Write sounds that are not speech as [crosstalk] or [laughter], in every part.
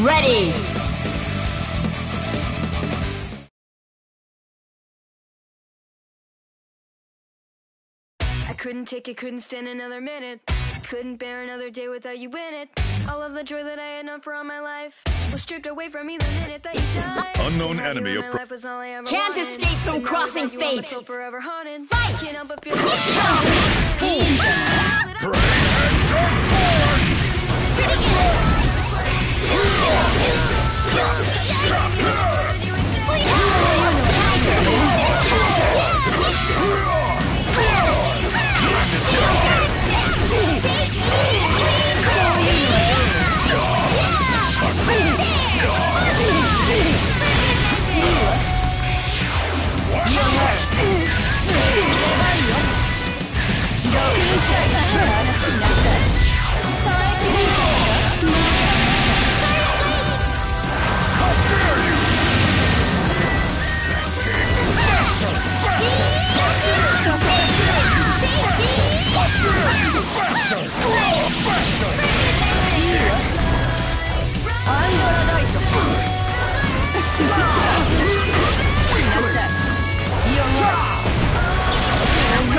Get ready! I couldn't take it, couldn't stand another minute. Couldn't bear another day without you in it. All of the joy that I had known for all my life was stripped away from me the minute that you died. Unknown To enemy in my appro- life was all I ever Can't wanted. escape from But crossing without you, fate. forever haunted. Fight! Can't help but feel Stop! Stop!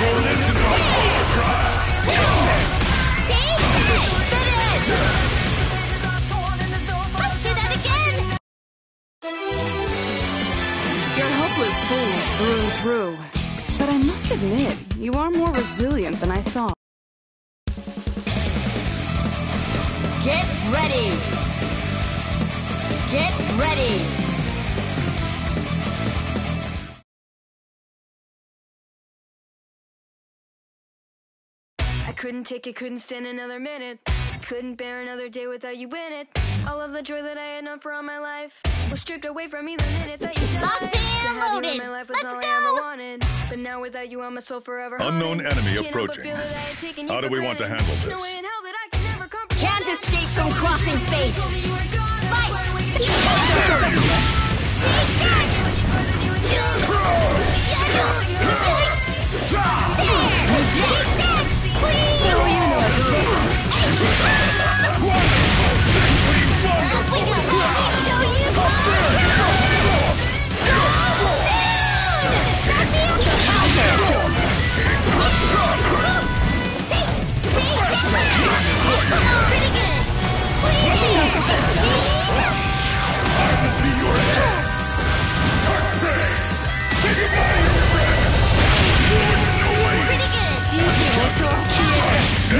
Let's throw this into the overdrive. Let's do that again! You're hopeless fools through and through. But I must admit, you are more resilient than I thought. Get ready! Get ready! Couldn't take it, couldn't stand another minute. Couldn't bear another day without you in it. All of the joy that I had known for all my life was stripped away from me the minute that you died. Locked To have you in loaded. my life was Let's all go. I ever wanted. But now without you, I'm a soul forever Unknown haunted. enemy Can't help but approaching. feel that I had taken you How do for we want to granted. handle No this? way in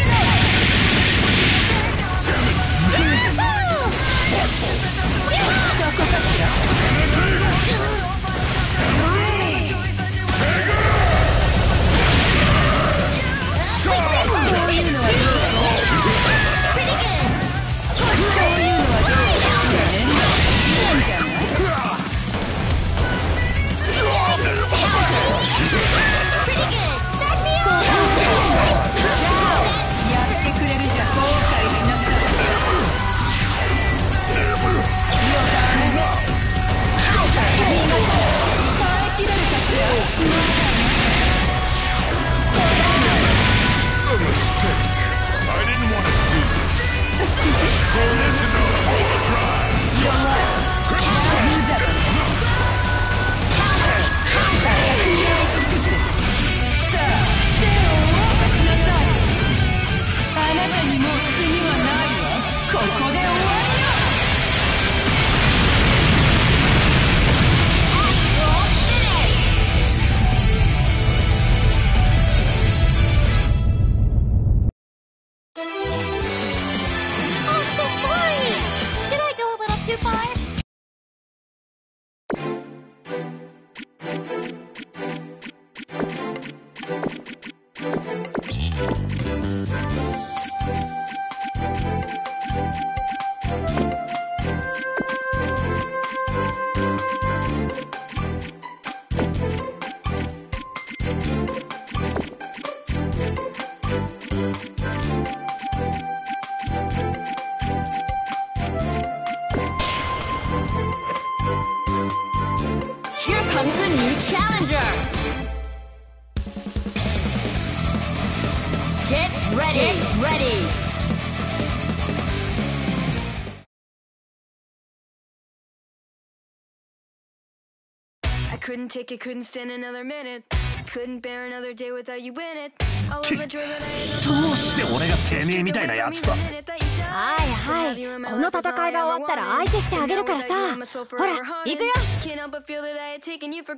couldn't take it, couldn't stand another minute. Couldn't bear another day without you in it. All of the joy that I どうして俺がてめえみたいなやつだはいはいこの戦いが終わったら相手してあげるからさほら行くよ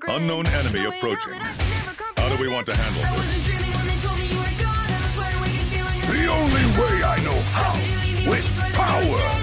Unknown enemy approaching. How do we want to handle this? The only way I know how. With power.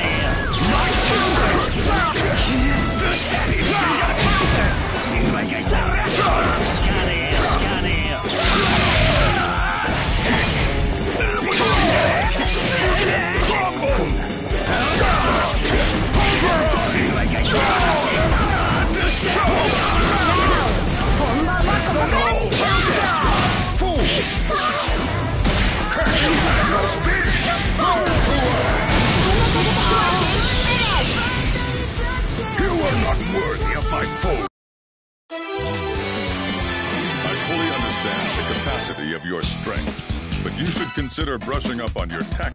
of your strength, but you should consider brushing up on your tech.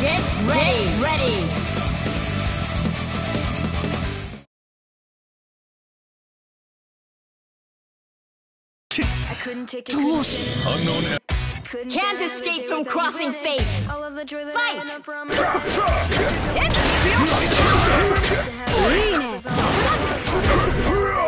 Get ready! Ready! I couldn't take it. Unknown. Can't escape from crossing fate. Fight! Fight. [laughs]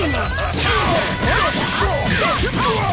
my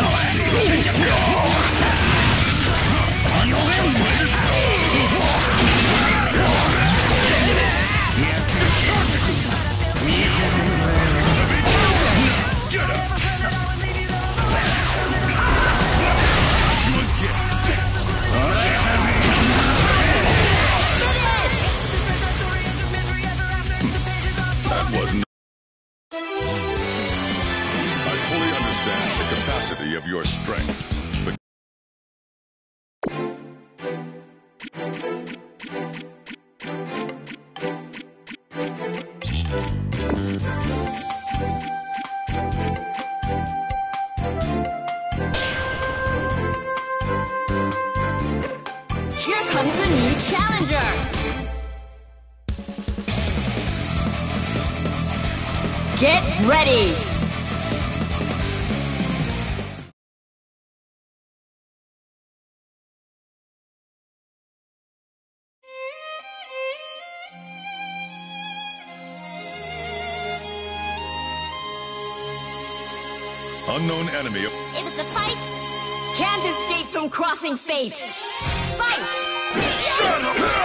life. いいね No way in hell. I didn't want to do this. No mercy. Watch and learn. Get up. You again. That wasn't. I fully understand the capacity of your strength, but Here comes a new challenger! Get ready! Unknown enemy. If it's a fight, Can't escape from crossing fate! Fight! Shut up!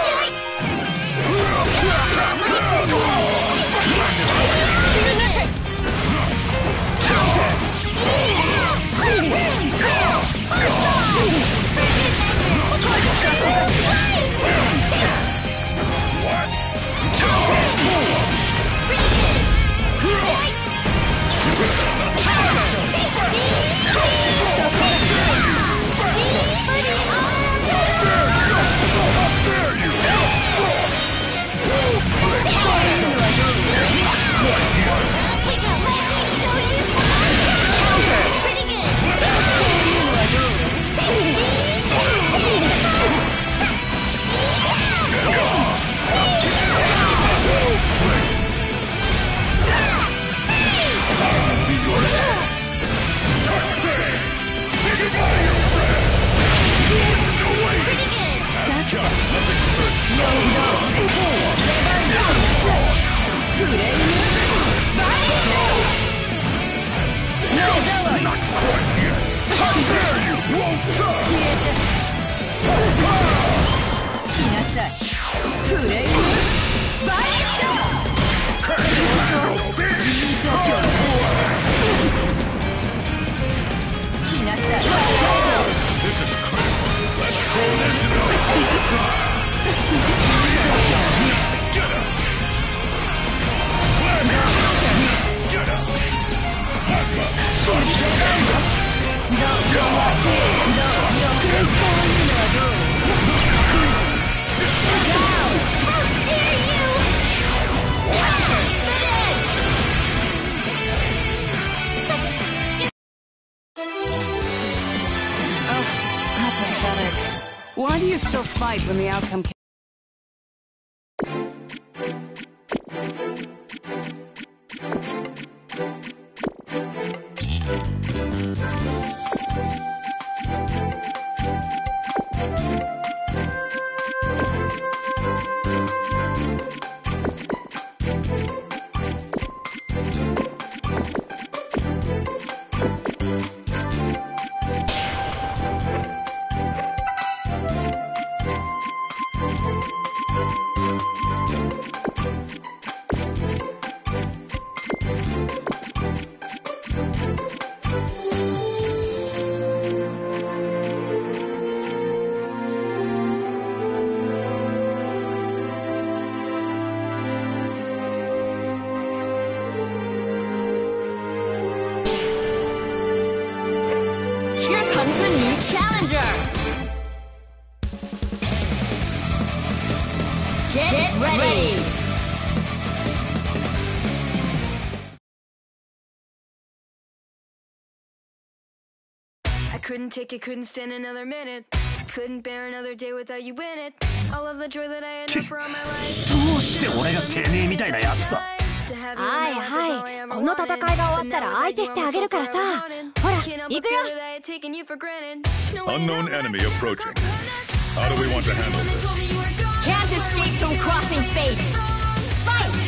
This is crap. Let's call this an overtime. Get up! Slam! Get up! Asma, Sonic, Tango! Why do you still fight when the outcome Get, ready. I couldn't take it, couldn't stand another minute. Couldn't bear another day without you in it. All of the joy that I had known for all my life. どうして俺がてめえみたいなやつだはいはいこの戦いが終わったら相手してあげるからさほら行くよ Unknown enemy approaching. How do we want to handle this? Can't escape from crossing fate! Fight!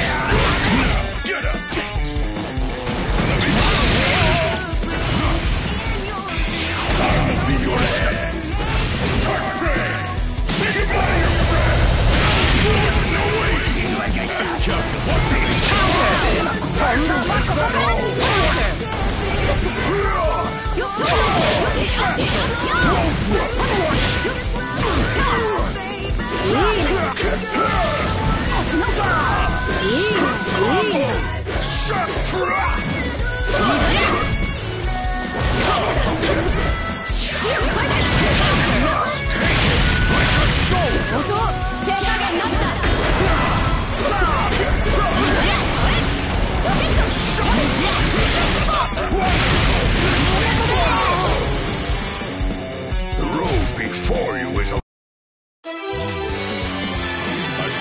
way! That's Captain. What's in the Shut trap! 'The road before you is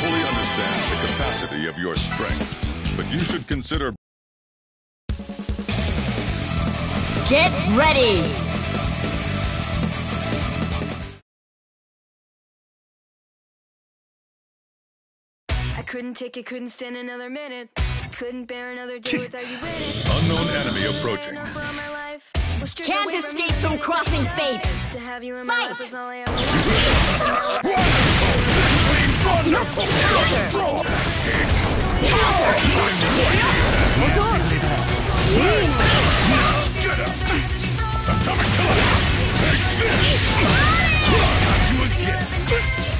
fully understand the capacity of your strength, but you should consider Get ready! Couldn't take it, couldn't stand another minute. Couldn't bear another day without you in it. unknown enemy approaching. Can't escape from crossing fate! To have you Fight! my life was I ever Wonderful! Strong! Get up! Atomic killer! Take this! Got you again!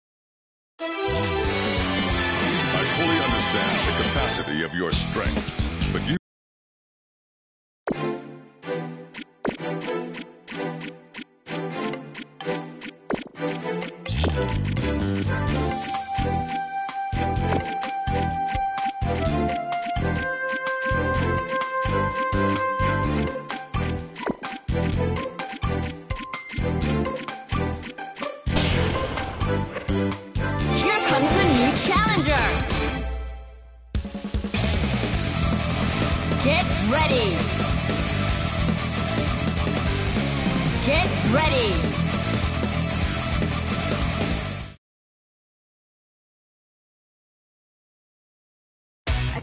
worthy of your strength. But you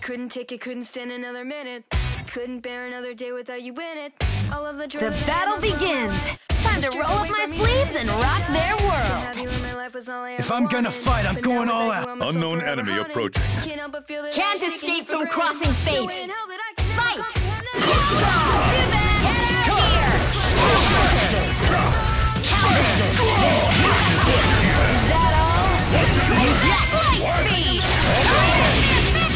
couldn't take it, couldn't stand another minute. Couldn't bear another day without you in it. All of the joy The battle had known for all my begins. Time to roll up my sleeves and rock their world. have you in my life was all I If I'm gonna fight, I'm going all out. you are my soul Unknown enemy approaching. Can't help but feel that Can't I take escape from crossing fate. way in hell that I can ever Fight.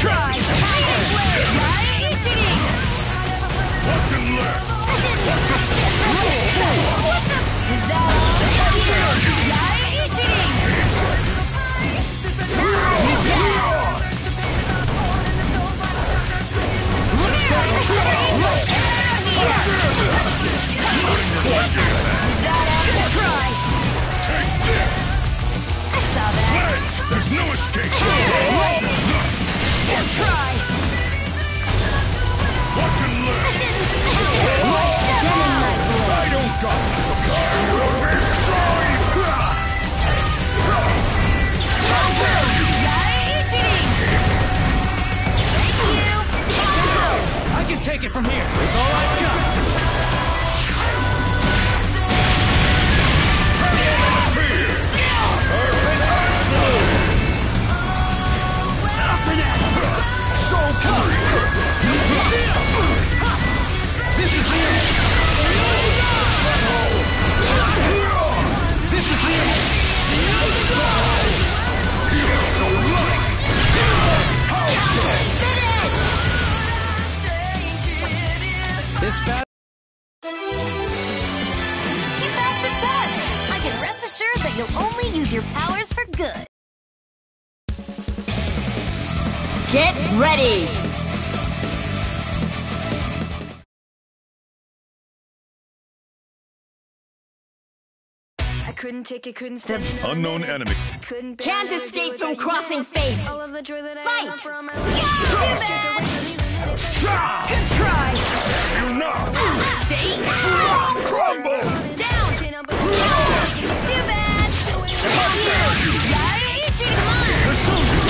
try. Watch and learn. Is that all? Take this. I saw that. Sledge. There's no escape. Good try. Watch and learn. Sharpening my. I don't doubt so I will destroy you. How dare you? I can take it from here. That's all I've got. This battle. You passed the test. I can rest assured that you'll only use your powers for good. Get ready! I couldn't take it, couldn't stand another Unknown enemy. Couldn't Can't escape from crossing fate. All of the joy that Fight. had known for all. Good try. You knock. Stay Crumble. down. Can't help but Too bad. Is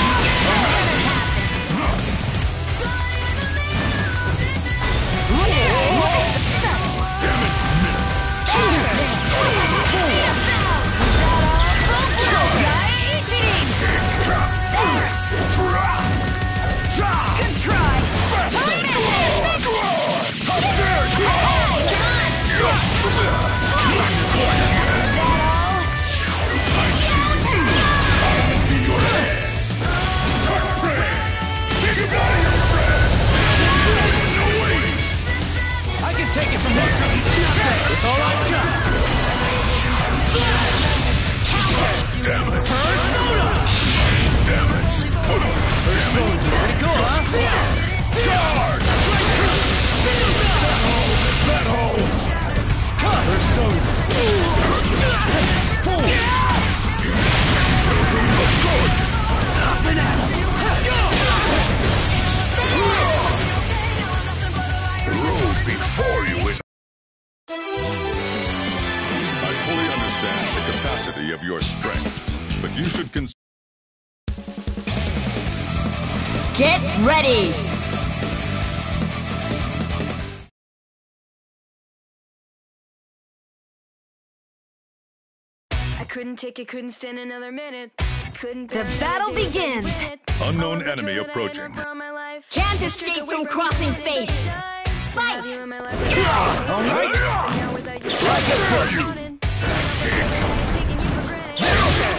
That's all I've. Damage. Persona. Damage. Persona. Pretty cool, huh? Charge. That holds. Persona. Fool. Children of God. Up and at him. Go. Rule before you is. Capacity of your strength, but you should consider. Get ready! I couldn't take it, couldn't stand another minute. Couldn't The battle day without you begins. Unknown All of the enemy joy that I had approaching. known for all my life. Can't escape from crossing fate. that I died. Fight! Have you in my life.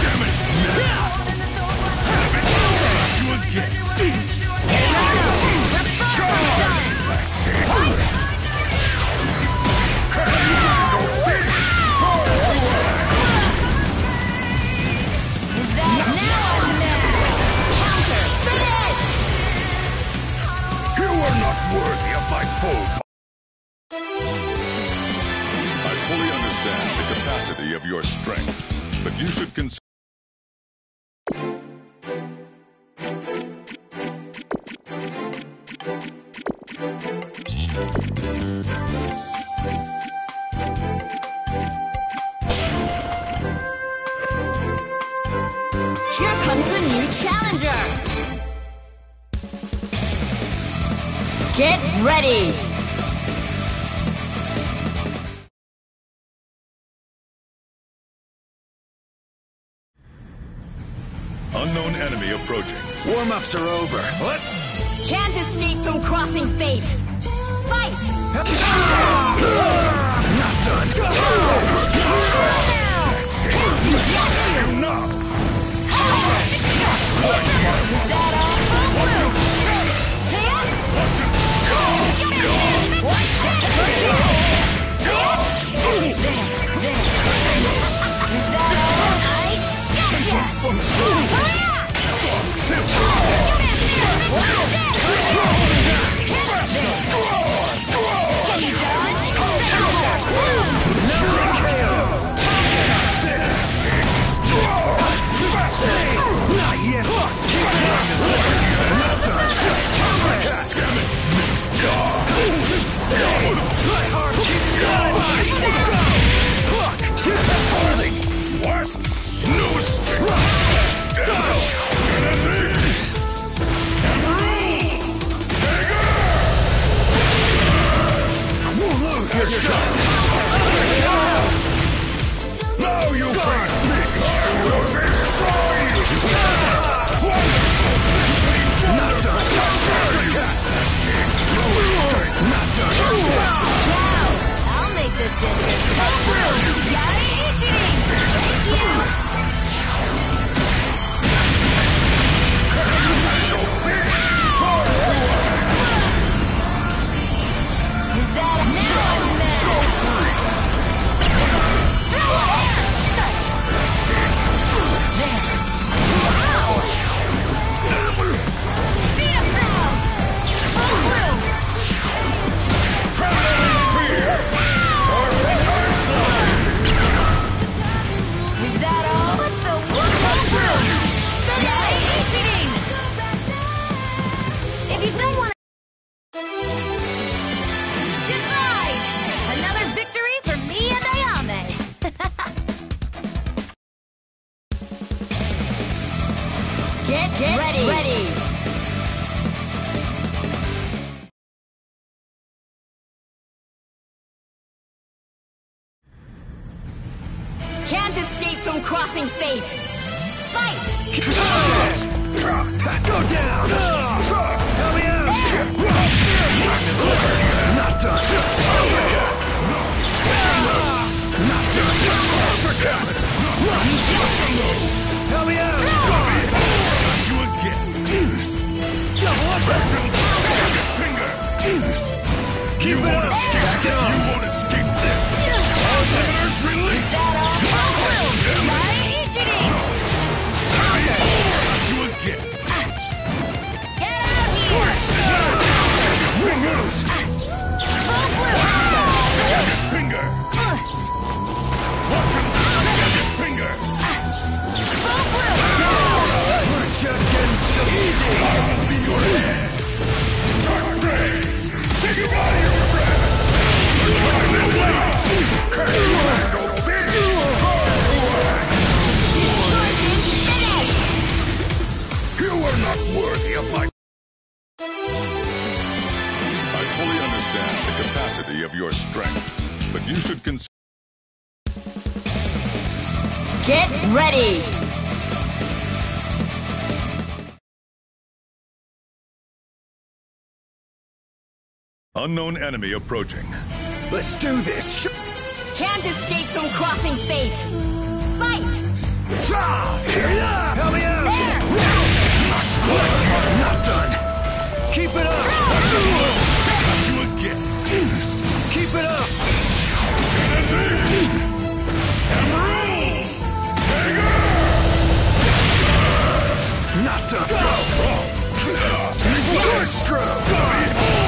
damage. Now. Have it. You again. Charge. That's. Of your strength, but you should consider. Here comes a new challenger! Get ready! Warm-ups are over. What? Can't escape from crossing fate! Fight! [laughs] That's it. Wow! Now you face me! I will destroy you! Not done! Not done! Wow! I'll make this interesting! Yaiichi! Thank you! Unknown enemy approaching. Let's do this! Sh- Can't escape from crossing fate. Fight! Help me out! Not done! Keep it up! Got you again! Keep it up! Not done! Good stroke!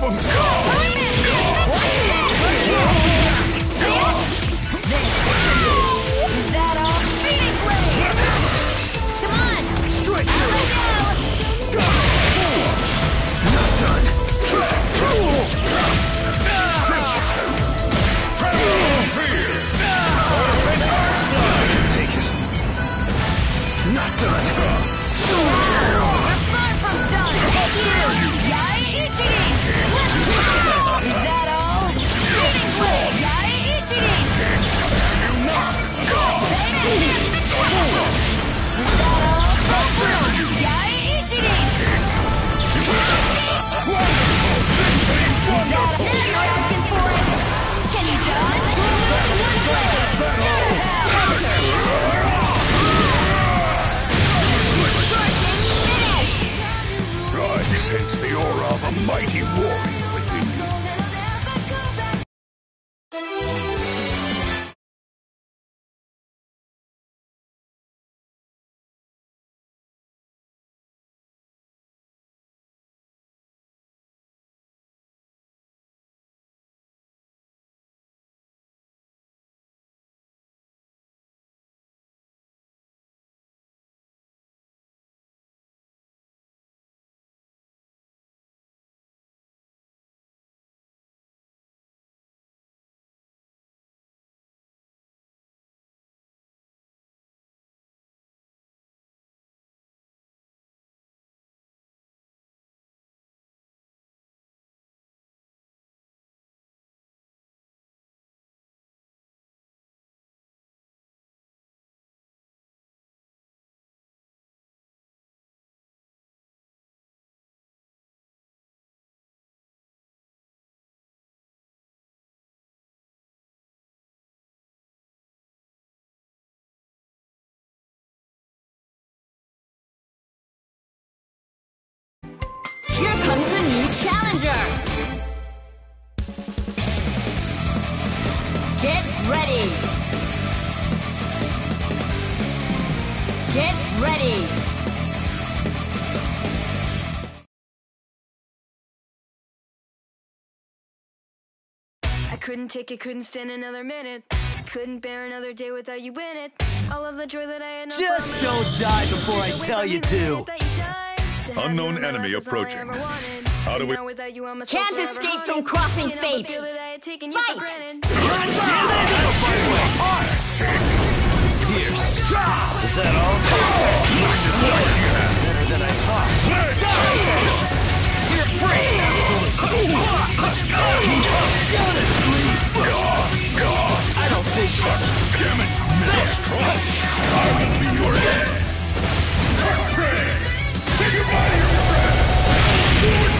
Straight mighty warrior challenger. Get ready. Get ready! I couldn't take it, couldn't stand another minute. Couldn't bear another day without you in it. All of the joy that I had known Just for all my don't die before I tell you to. minute that you died. To have Unknown you in my enemy life was all I approaching. Ever wanted. How do we- Now without you, I'm a soul Can't escape from crossing Can't help but fate. feel that I had eh? taken you for Fight! Pierce. Is that all? Better than I thought. You're free. Absolutely. Go to sleep. I don't think so. Damage mistrust. I will be your head. Start praying. Take your body your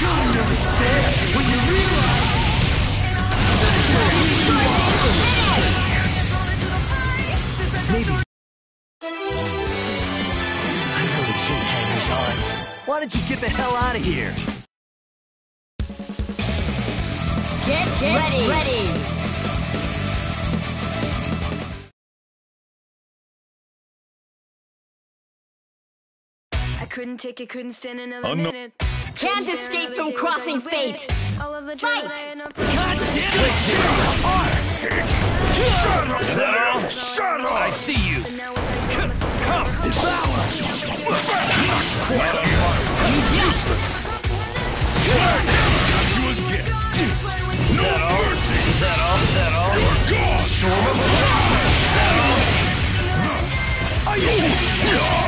you scared? Are you scared? Now you've done it. Are you seriously? Suffer. Like that. Too slow. Freezing blade. Counter. I don't dust. Sure you never said when you realized that it's where you are. Maybe. I really hate hangers on. Why don't you get the hell out of here? Get, ready! ready! I couldn't take it, couldn't stand another oh, Unknown- minute. Can't escape from crossing you fate. Fight! God damn it! Shut up. All? Shut up. I see you. And now without you, I'm a soul Come, forever devour! Useless. Got you again. That all? Is that all? Gone. Storm all? Are you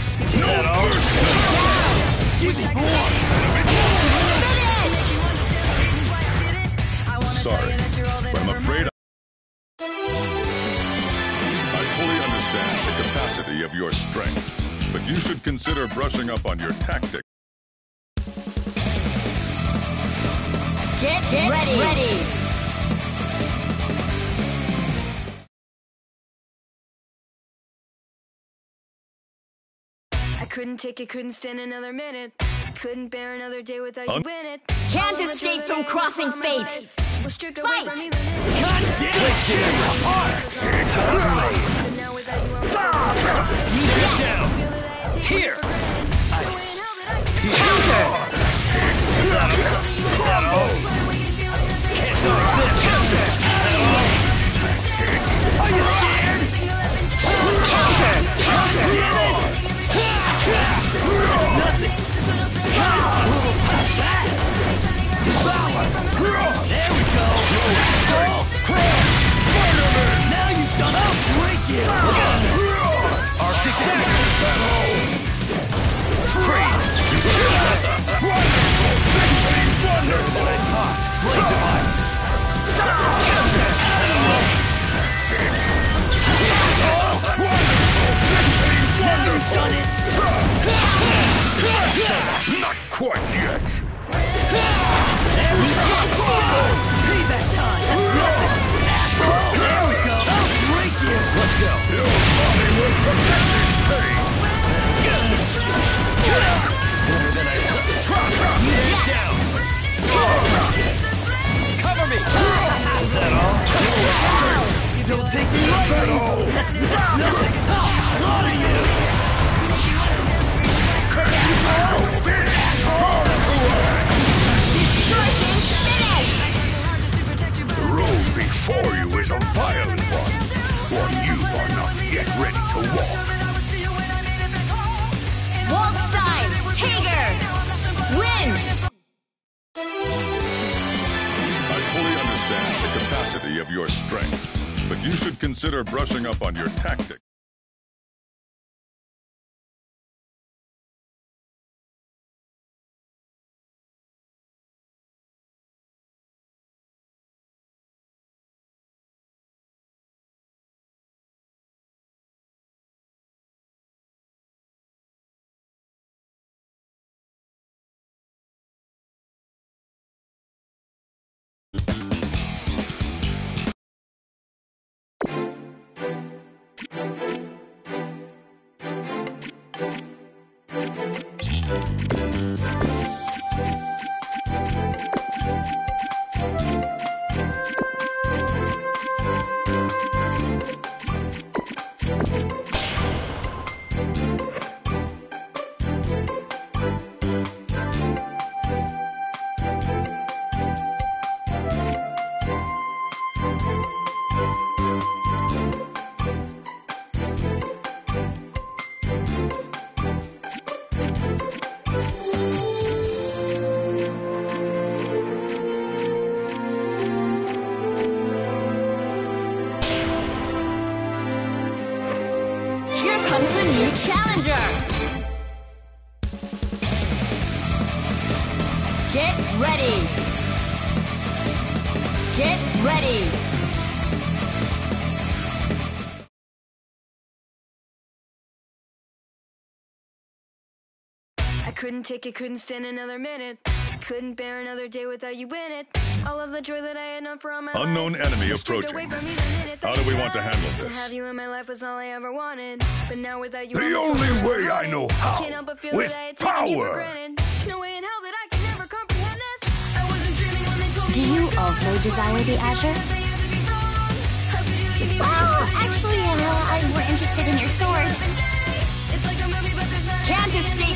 Sorry, I'm afraid I fully understand the capacity of your strength, but you should consider brushing up on your tactics. Get, ready! Couldn't take it, couldn't stand another minute. Couldn't bear another day without you in it. Can't All of the joy escape from crossing known for all my fate. Was stripped Fight! from me. God damn it! Wasted in your heart! And now without you, I'm a soul Step down! Feel that I had taken Here! you for granted. Ice! How did I Counter! Is that all? Is that all? Can't dodge this! Is that? Are you scared? done it! Not quite yet! There we! Payback time! That's nothing! Asshole! There we go! I'll break you! Let's go! Your body will forget this pain! Better than I thought! Stand down! Cover me! Is that all? Don't take me lightly! That's, that's nothing! I'll slaughter you! The road before you is a violent one. One you are not yet ready to walk. Waldstein, Tager, win! I fully understand the capacity of your strength, but you should consider brushing up on your tactics. Couldn't take it, couldn't stand another minute. Couldn't bear another day without you in it. All of the joy that I had known for all my Unknown life enemy approaching. away from me the minute How do we want to left. handle To this? have you in my life was all I ever wanted. But now without you, The I'm only so way I know how, Can't help but feel with that I had taken you for power. granted. No way in hell that I could never comprehend this. I wasn't dreaming when they told me Do you also desire the Azure? Oh, actually, uh, I'm more interested in your sword. Can't escape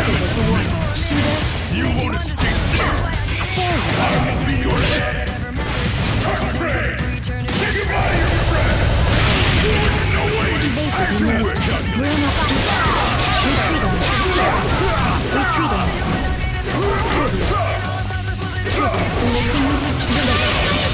they consider this a warning? Shooter You won't escape death! Failure. I will be your head! Struck prey! Say goodbye to your friends! No way! Evasive moves. Bruno Fire. Retreating. Heroes. Retreating. Tribute. Trigger. Lifting release.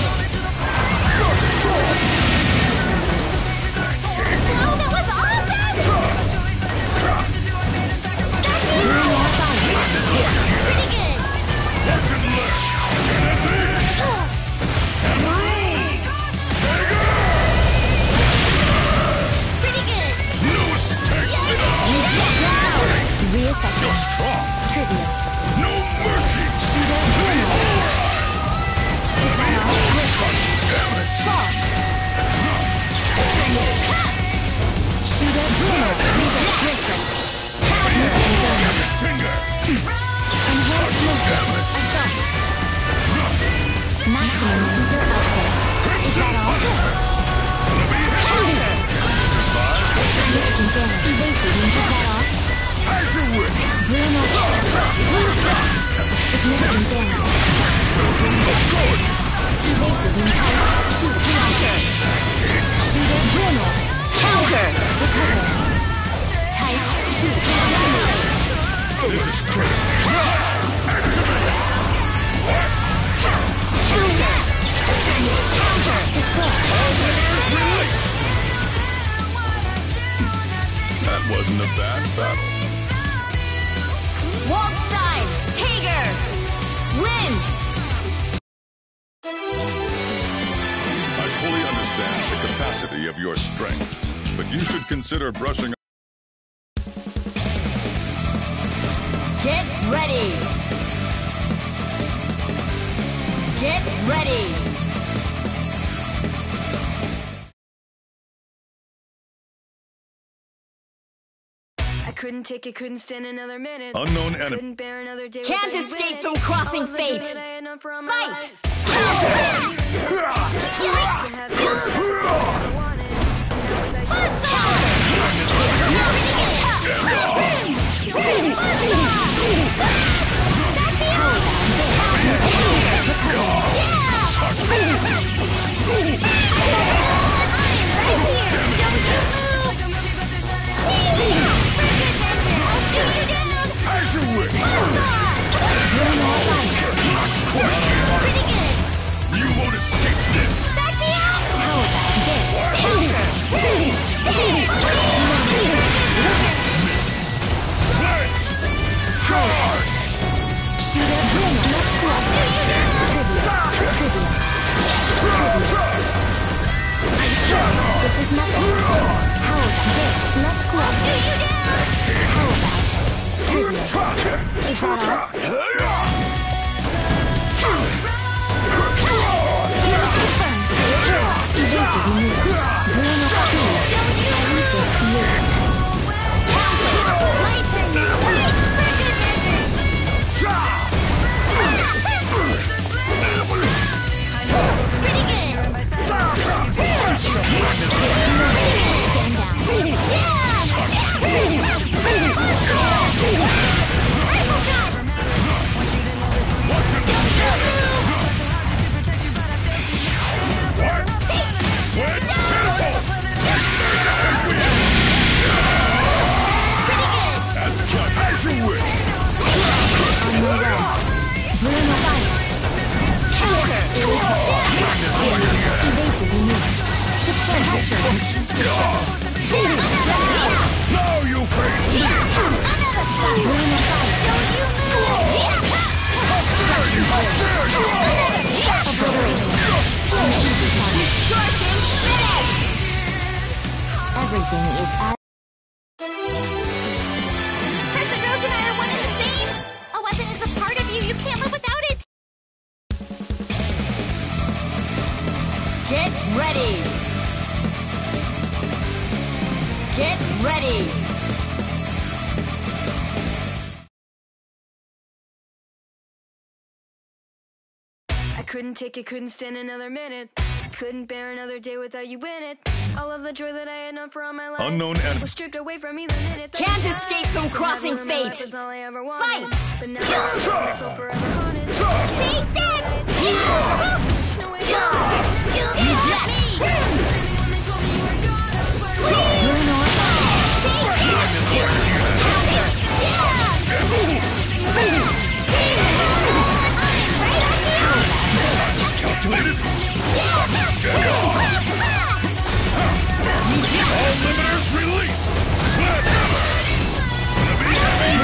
Yes, you're strong. Trivia. No mercy. Shooter Glimmer. Is that all? Listen. Fall. Shooter Glimmer. Reject Griffith. Significant damage. Enhanced movement. Assault. Maximum Caesar output. Is that all? Counter. Significant damage. Evasive. Is that all? As you wish! Significant damage. Good! Evasive. Counter. Counter. Recover. Counter. This is! Activate! What? Counter. Destroy. That wasn't a bad battle. Waldstein, Tager, win! I fully understand the capacity of your strength, but you should consider brushing couldn't take it, couldn't stand another minute. Unknown enemy. Couldn't bear another day Can't escape from crossing All of the joy fate. that I had my. To you I wanted. Now without you, as wish! Won't escape this! Bruno. Let's cooperate. Trivia. Trivia. Ice Jones. This is nothing. This? Let's cooperate. How about trivia? Is that confirmed. Those kills. Evasive maneuvers. Bruno, please. I leave this to you. Deployment. Success. Now you face me! Stop. Obliteration. Kill easy target. Everything is as couldn't take it, couldn't stand another minute. Couldn't bear another day without you in it. All of the joy that I had known for all my life Unknown enemy. was stripped away from me the minute that Can't you escape from crossing you in my life fate. was all I ever. Fight! But now I'm so forever haunted. Take that! No way. You got me! Dreaming when away. Bruno Calculated! All limiters release! Sledgehammer! Gonna be heavy!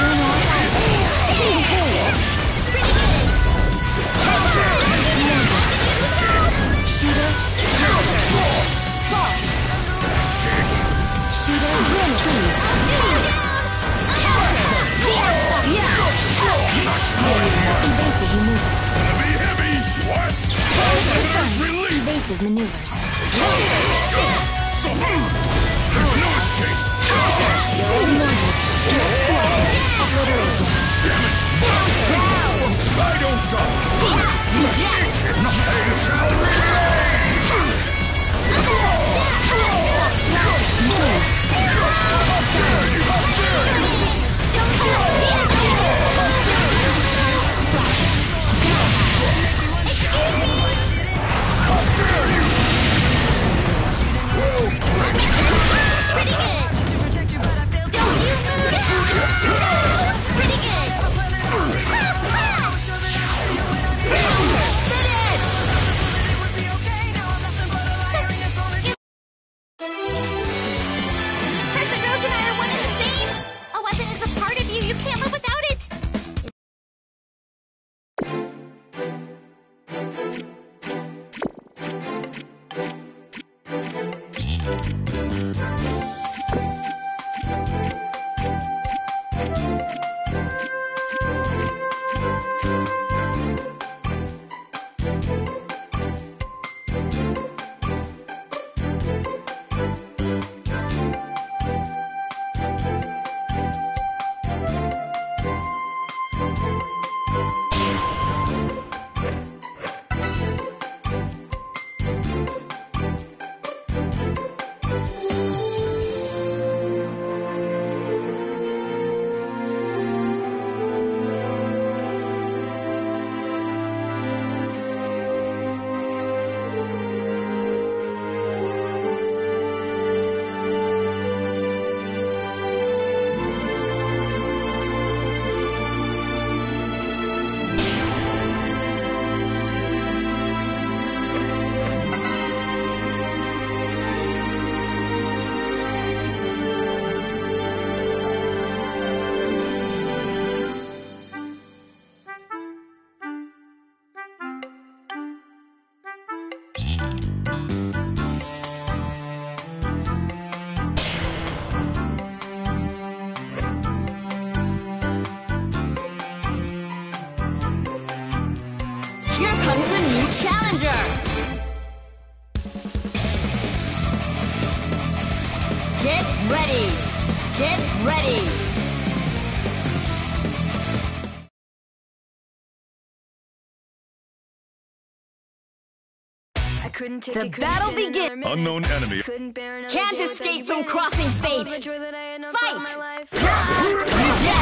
The couldn't battle stand begin- another. Unknown enemy. Couldn't bear another Can't escape from crossing fate. the joy that I had known Fight. throughout. [laughs]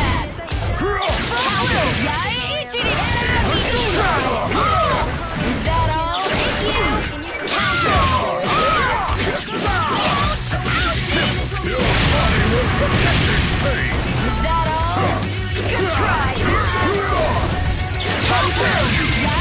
Is that all? Your body will forget this pain! Is that all? Good try. How dare you!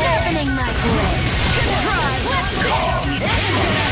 Sharpening my blade. Try. Let's test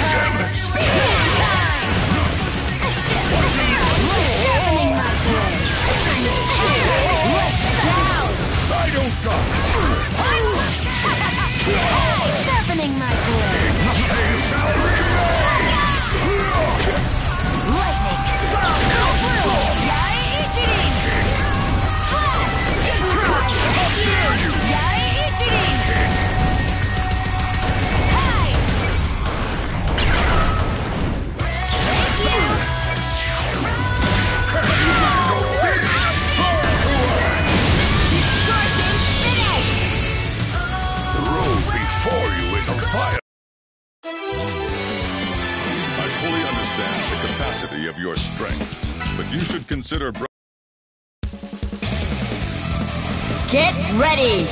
consider bro- Get ready!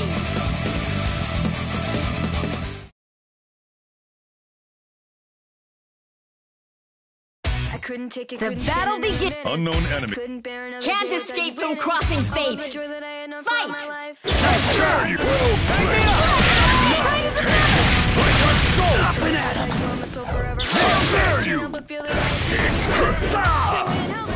I couldn't take it, The battle stand another begin- minute. Unknown enemy. Couldn't bear Can't escape from crossing fate. the joy that I had known Fight. throughout my life. Dare you! Well played! Like a soldier! On my soul forever. How dare you! Can't help it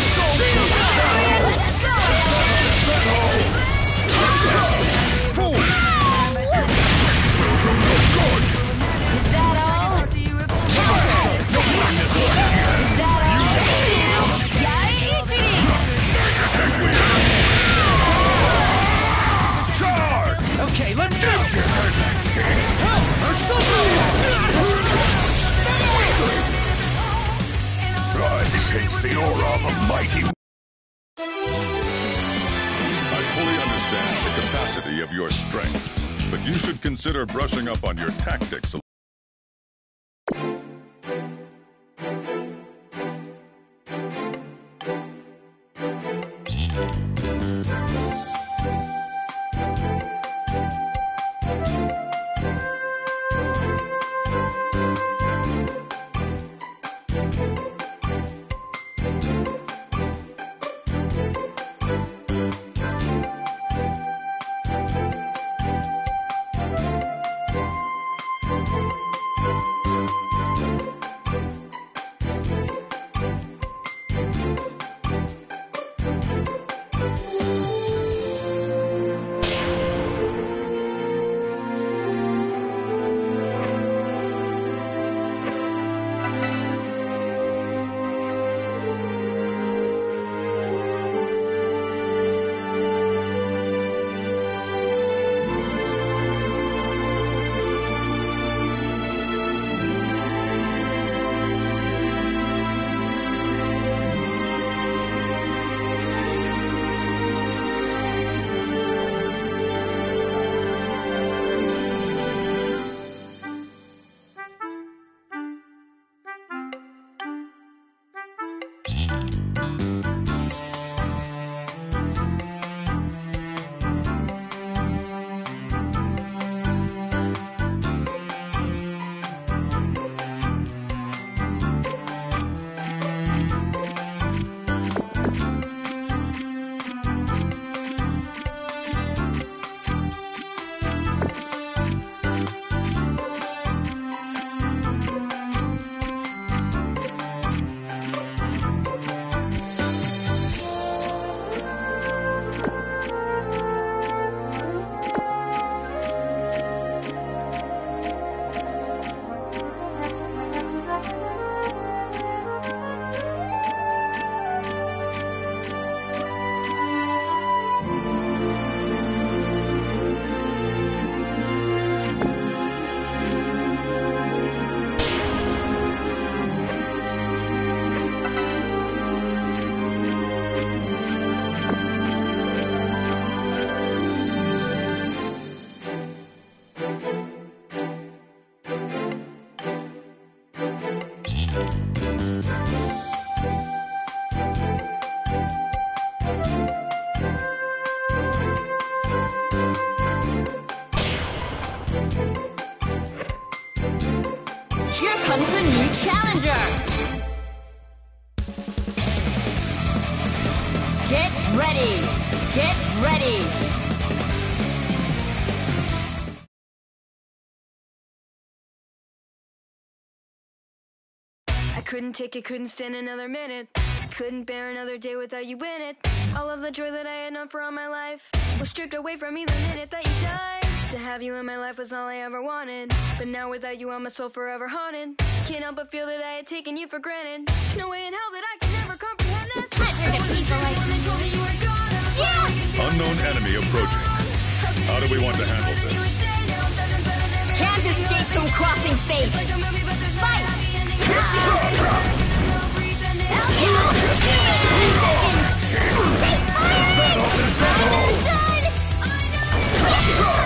sense the blackness is that all? Thank You're of a mighty. Of your strength, but you should consider brushing up on your tactics couldn't take it, couldn't stand another minute. Couldn't bear another day without you in it. All of the joy that I had known for all my life was stripped away from me the minute that you died. To have you in my life was all I ever wanted. But now without you, I'm a soul forever haunted. Can't help but feel that I had taken you for granted. No way in hell that I could never comprehend this. I've heard of people like When they told me you were gone, Yeah! unknown enemy approaching. How do we want to handle this? Can't escape from crossing fate! Fight! Pretty good!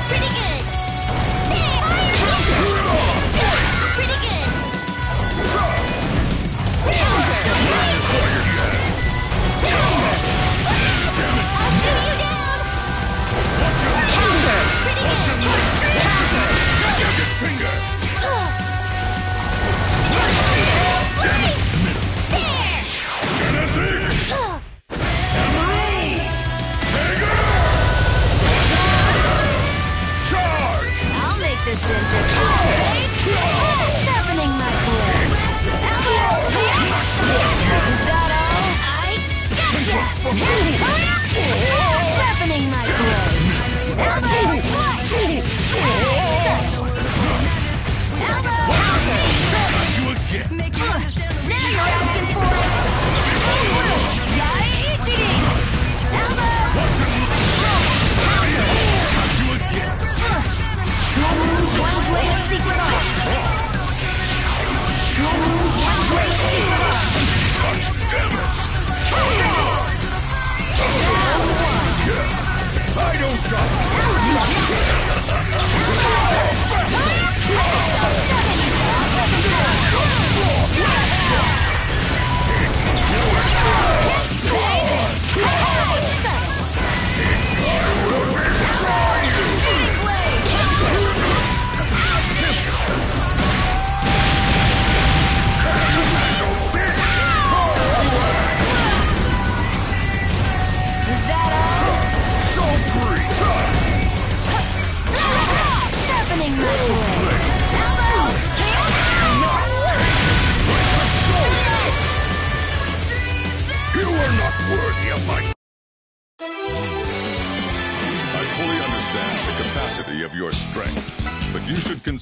Make interesting. Sharpening my blade. Is that all? I gotcha! Sharpening my blade. Elbow slice! Settle. Elbow You again! Calculate Such damage! I don't die. Sick!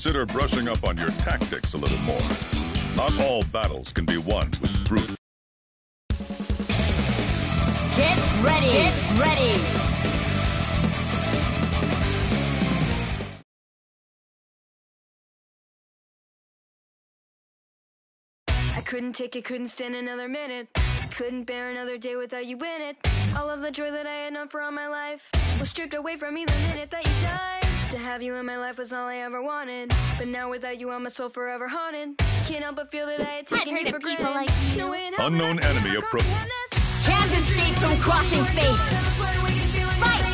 Consider brushing up on your tactics a little more. Not all battles can be won with brute. Get ready. Get ready. I couldn't take it, couldn't stand another minute. Couldn't bear another day without you in it. All of the joy that I had known for all my life was stripped away from me the minute that you died. To have you in my life was all I ever wanted. But now without you, I'm a soul forever haunted. Can't help but feel that I had taken heard you of for people granted. like you. No way in hell Unknown that I could enemy ever appro- comprehend this. Can't escape from crossing fate. Fight.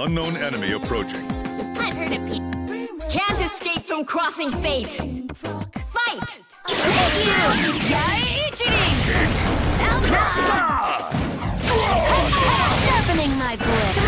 Unknown enemy approaching. I've heard of people. Can't escape from crossing fate. Fight. Thank you! Yay! Sharpening my blade.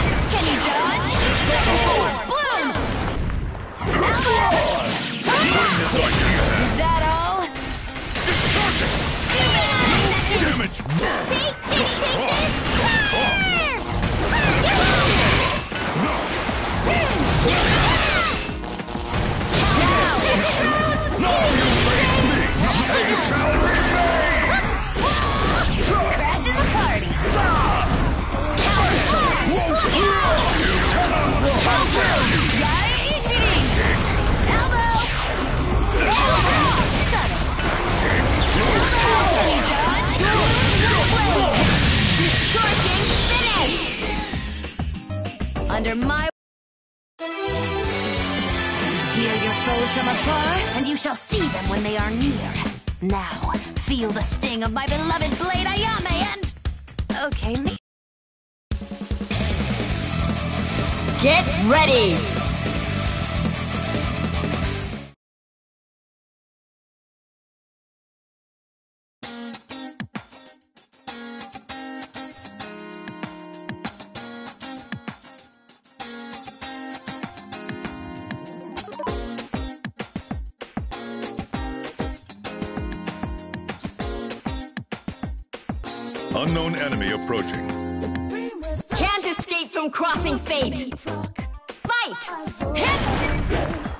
Is that all? Discharge Damage burn! Take, take, You're strong! You're strong! No! Under my Hear your foes from afar, and you shall see them when they are near. Now, feel the sting of my Unknown enemy approaching. Can't escape from crossing fate. Fight! Hit!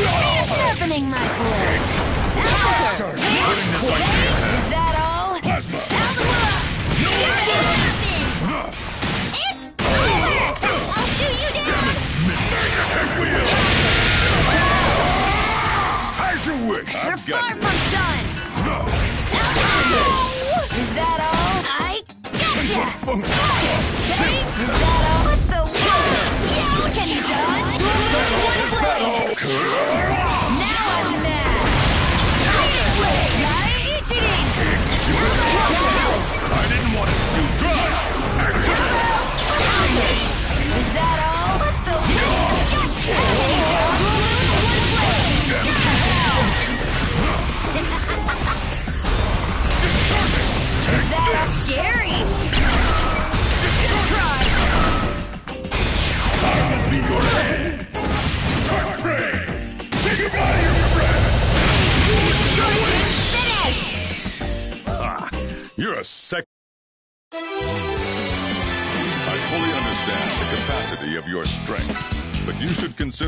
You're sharpening my blade. That's her. Is that all? Plasma. No weapon. It's over. I'll shoot you down. As you wish. You're far from done. Is that all? I gotcha. Central function. Yeah.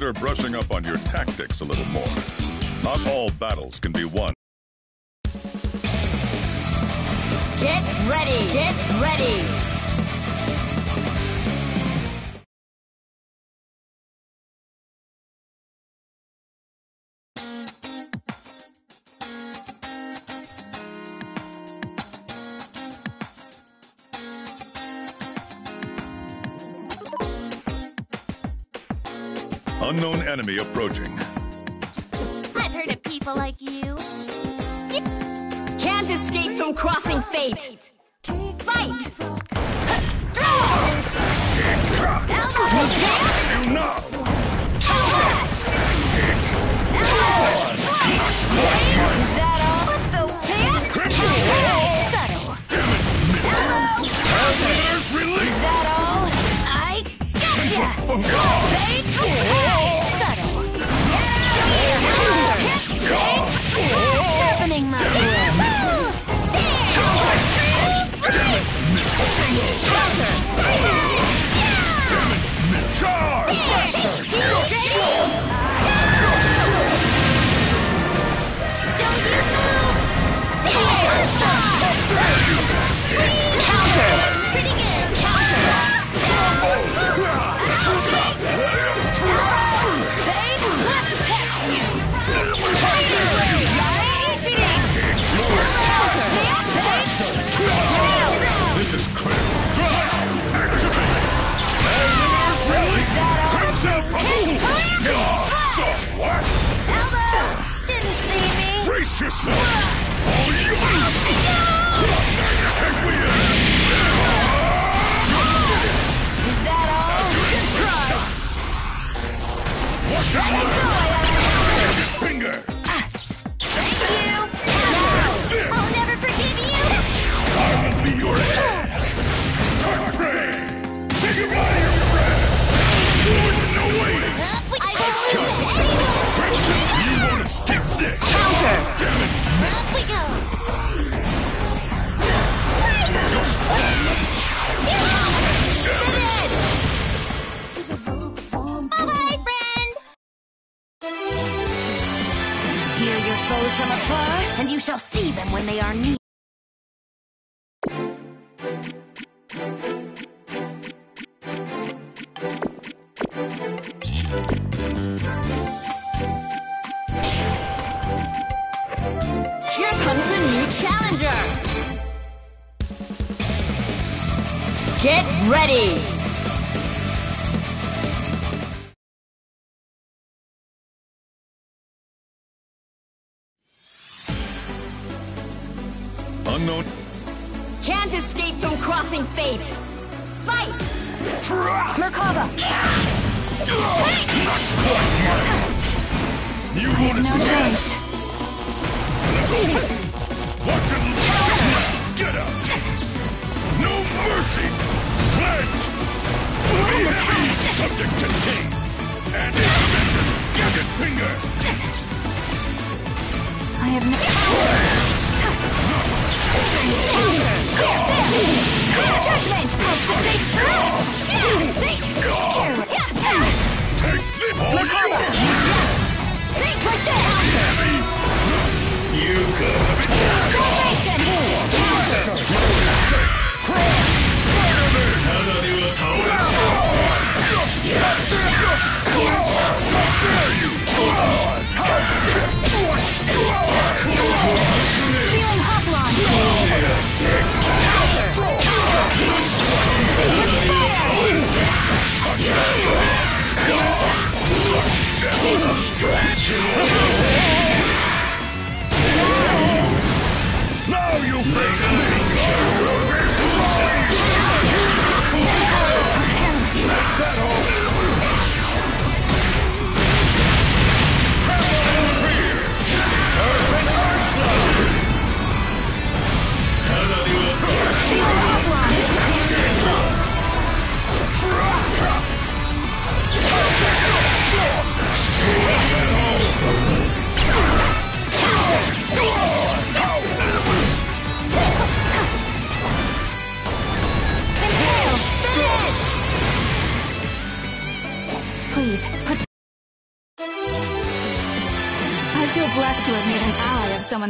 consider brushing up on your tactics a little more. Not all battles can be won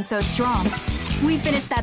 so strong. We finished that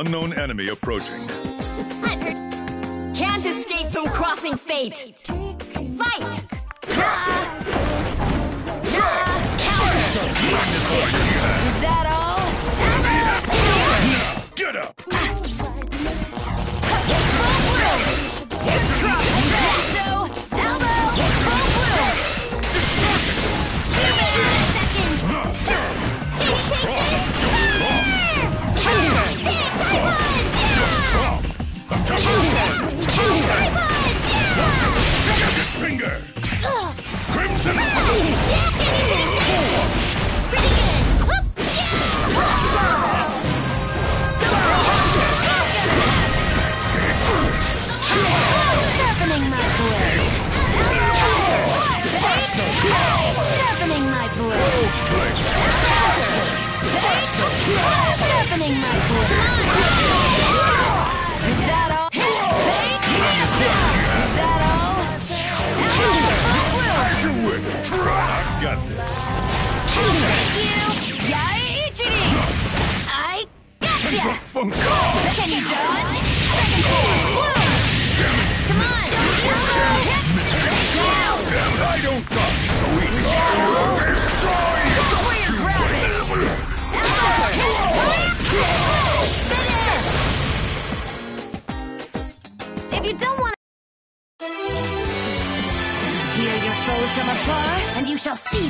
Unknown enemy approaching. Can't escape from crossing fate.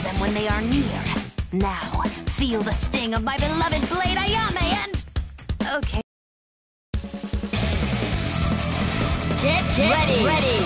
them when they are near. Now, feel the sting of my beloved blade Ayame and... Okay. Get, get ready. ready.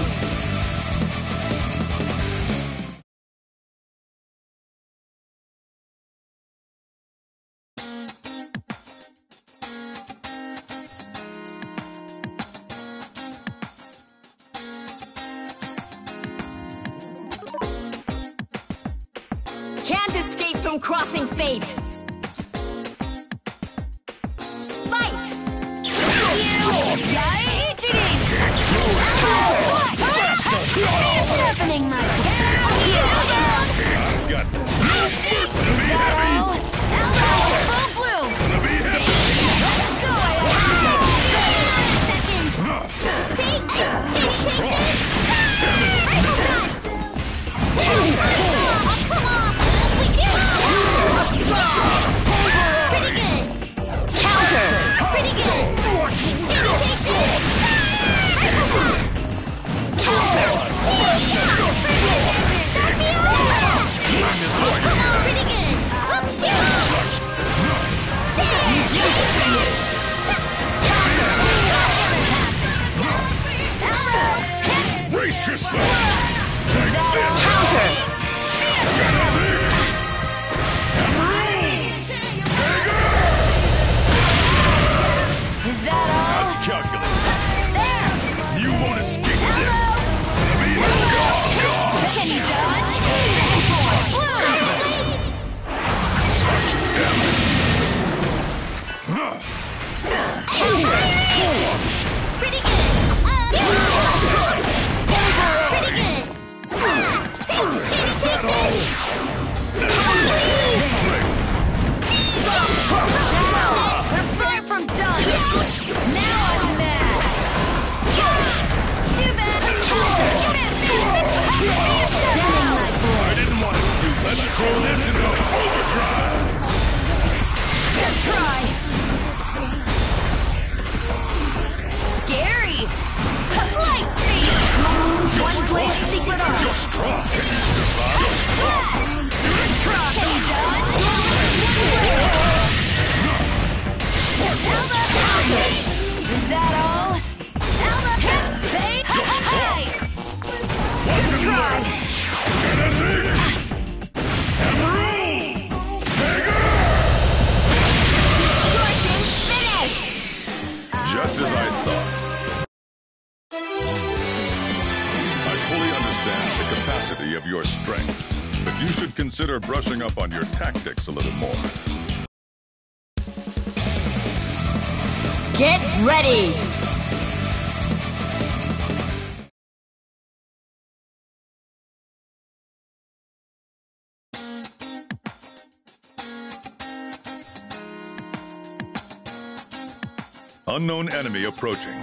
unknown enemy approaching.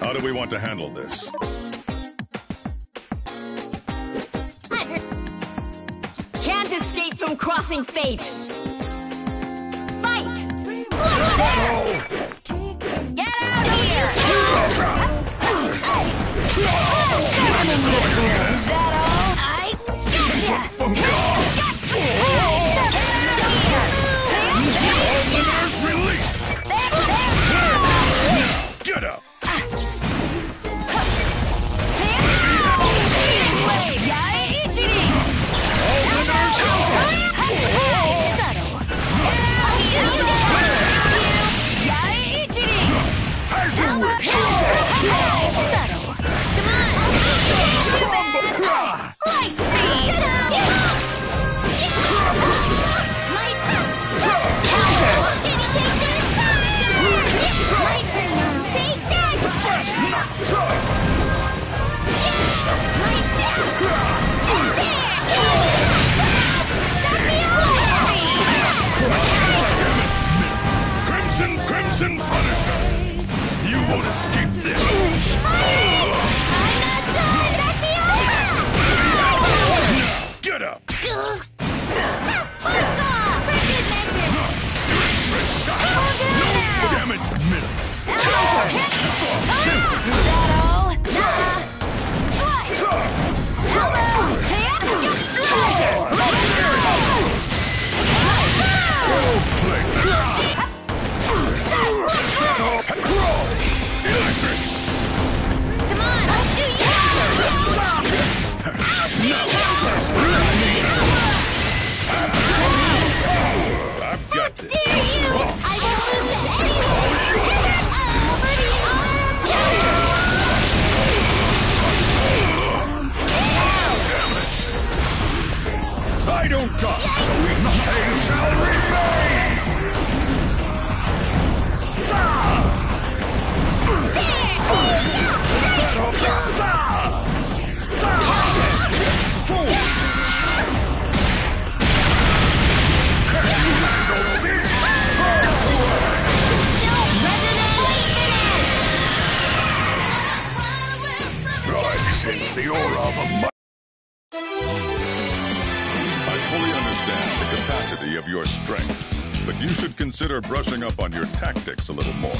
How do we want to handle this? Can't escape from crossing fate! Brushing up on your tactics a little more.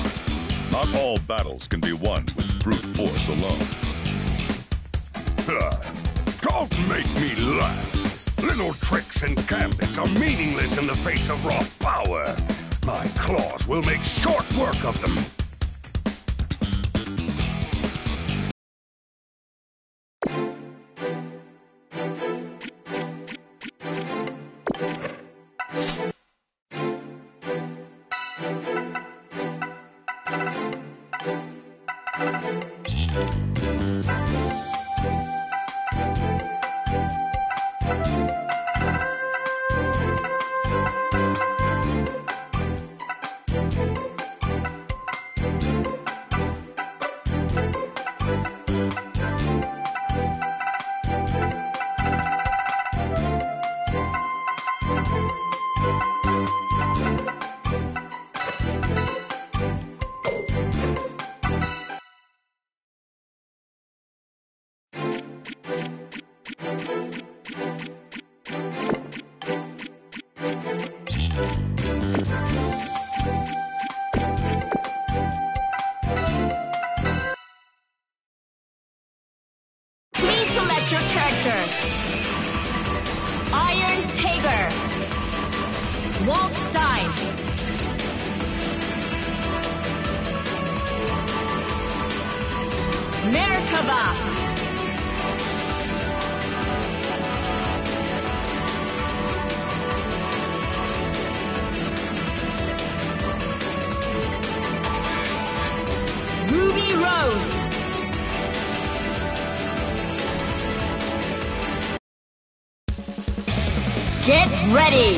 Ready!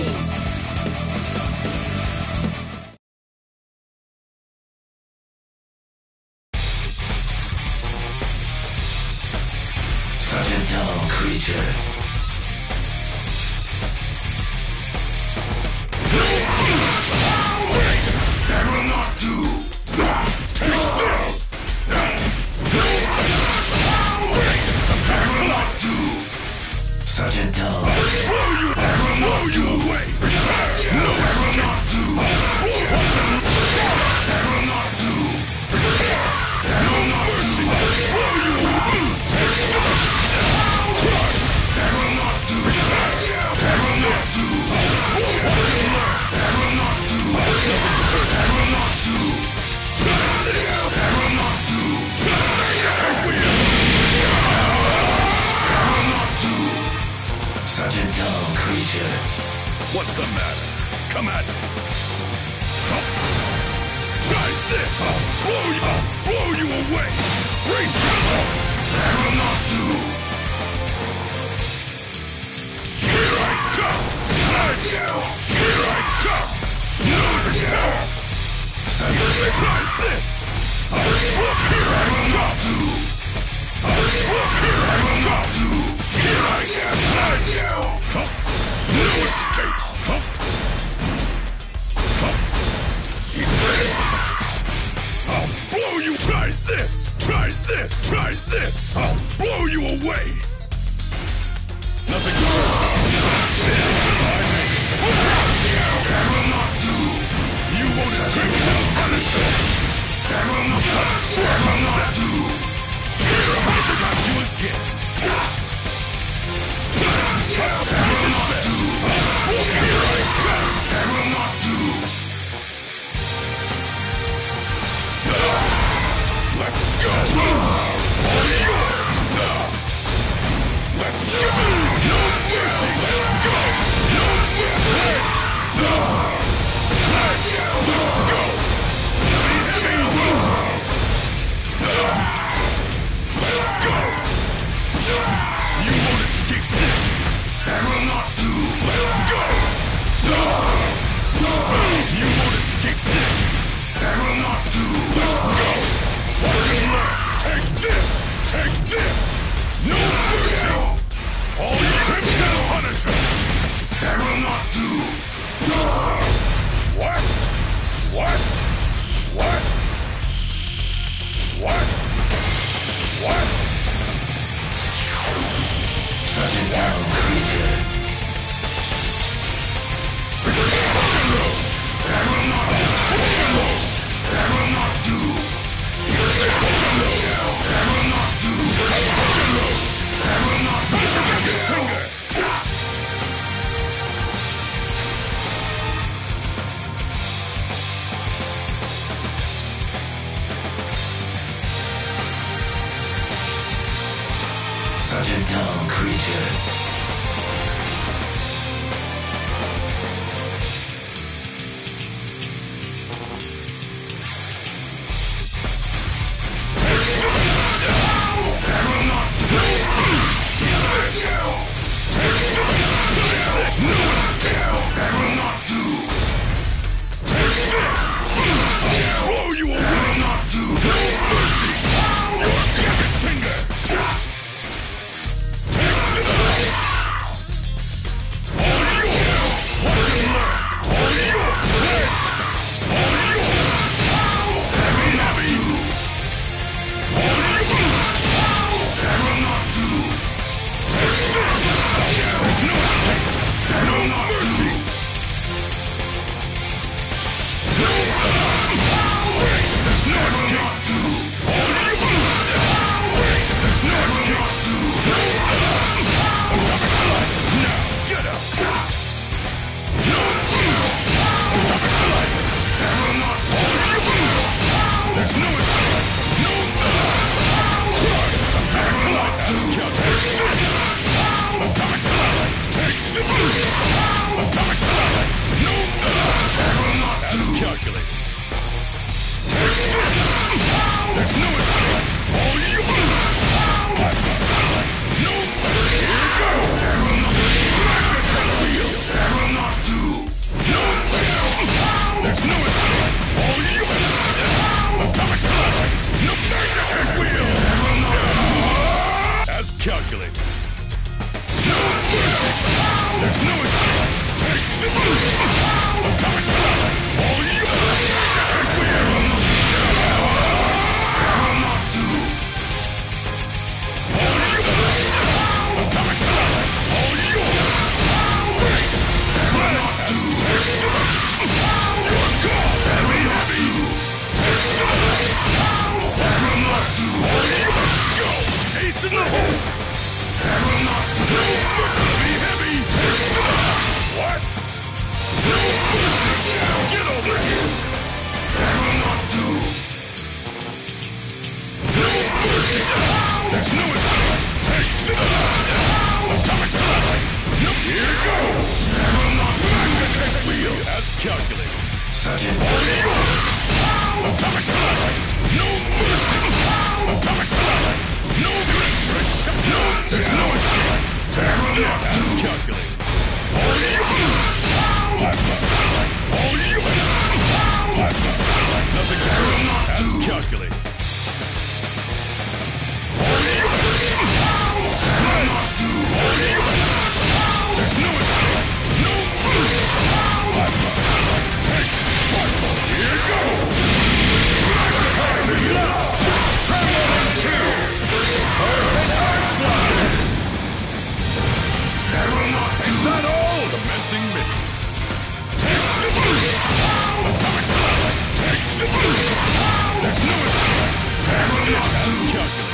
That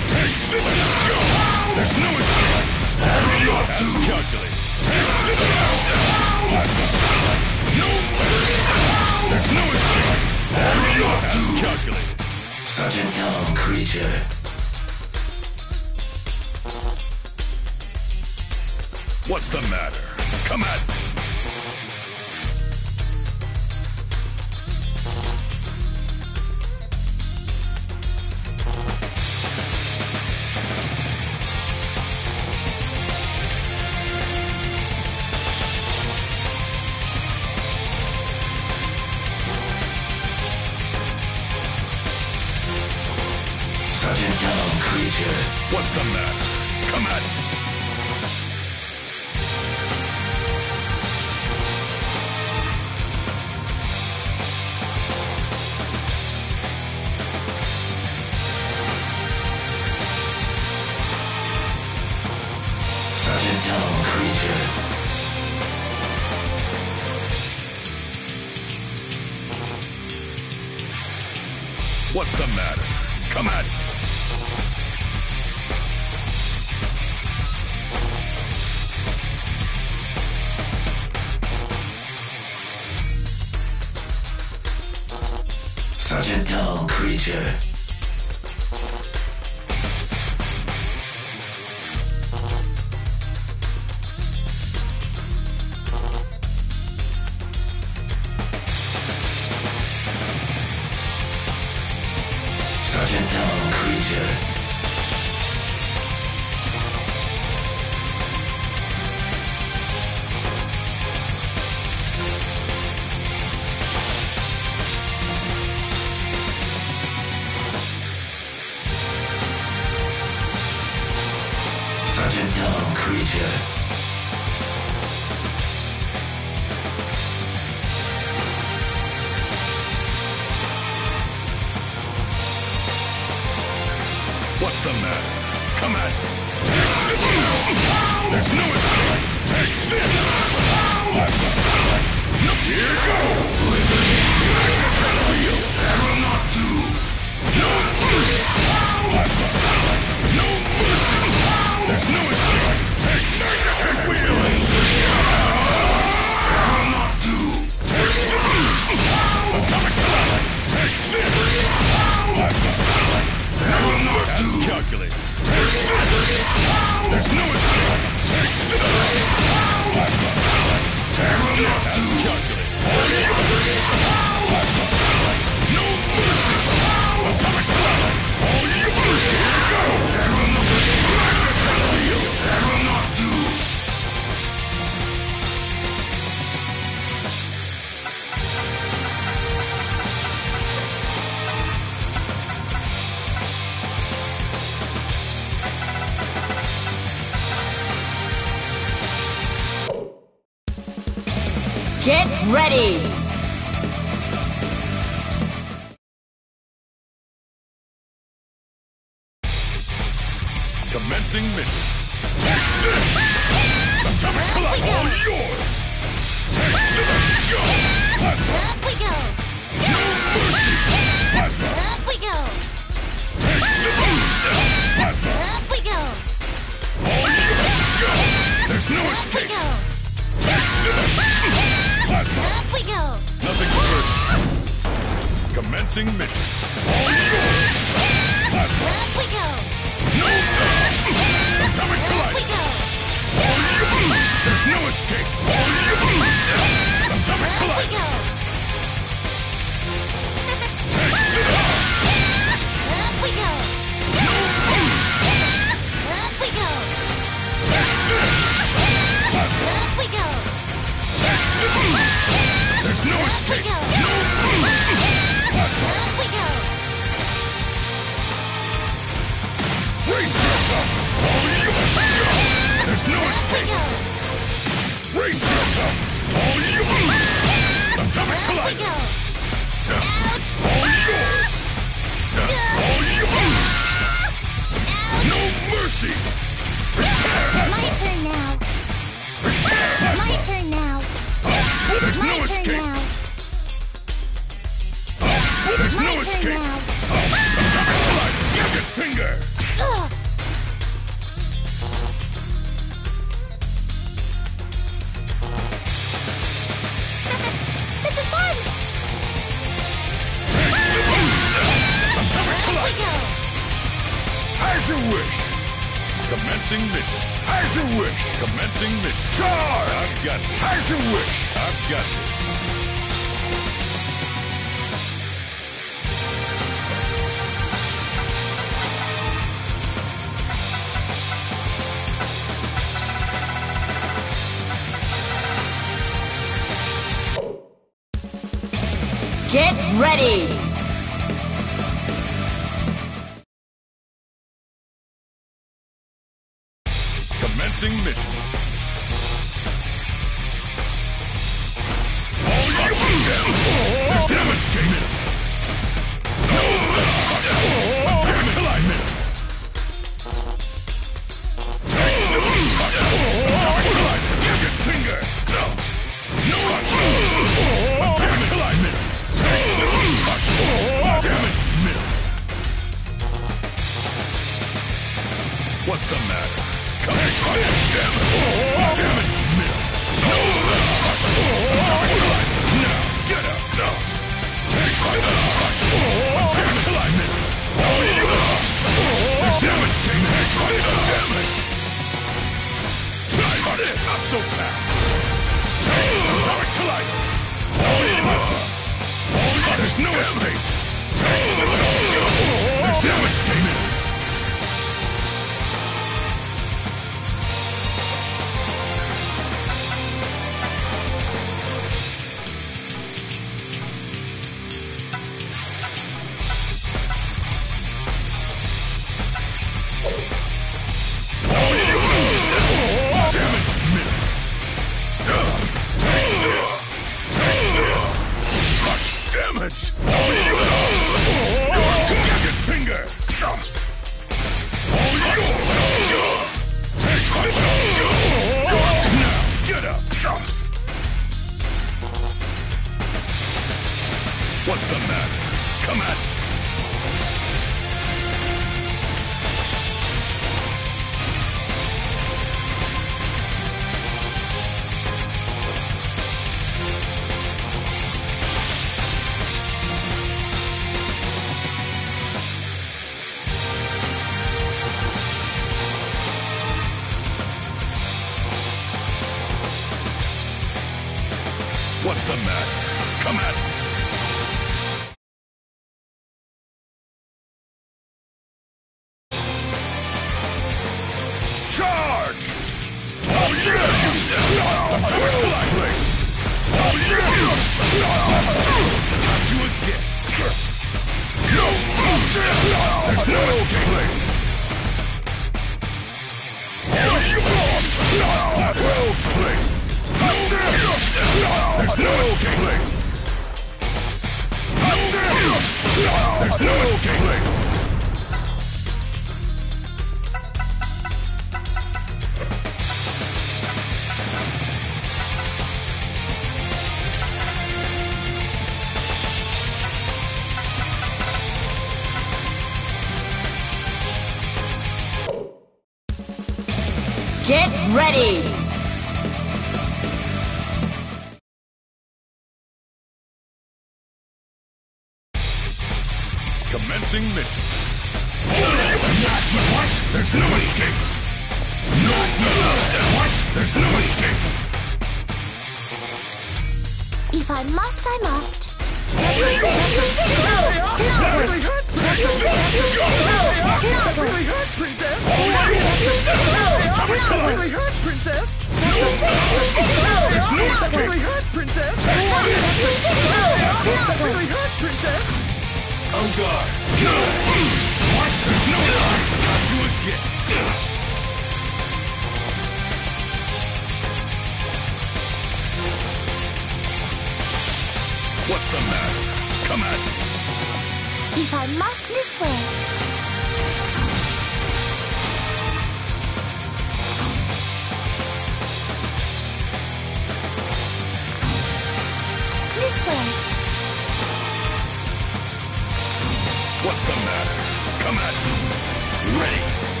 What's the matter? Come at me. Ready.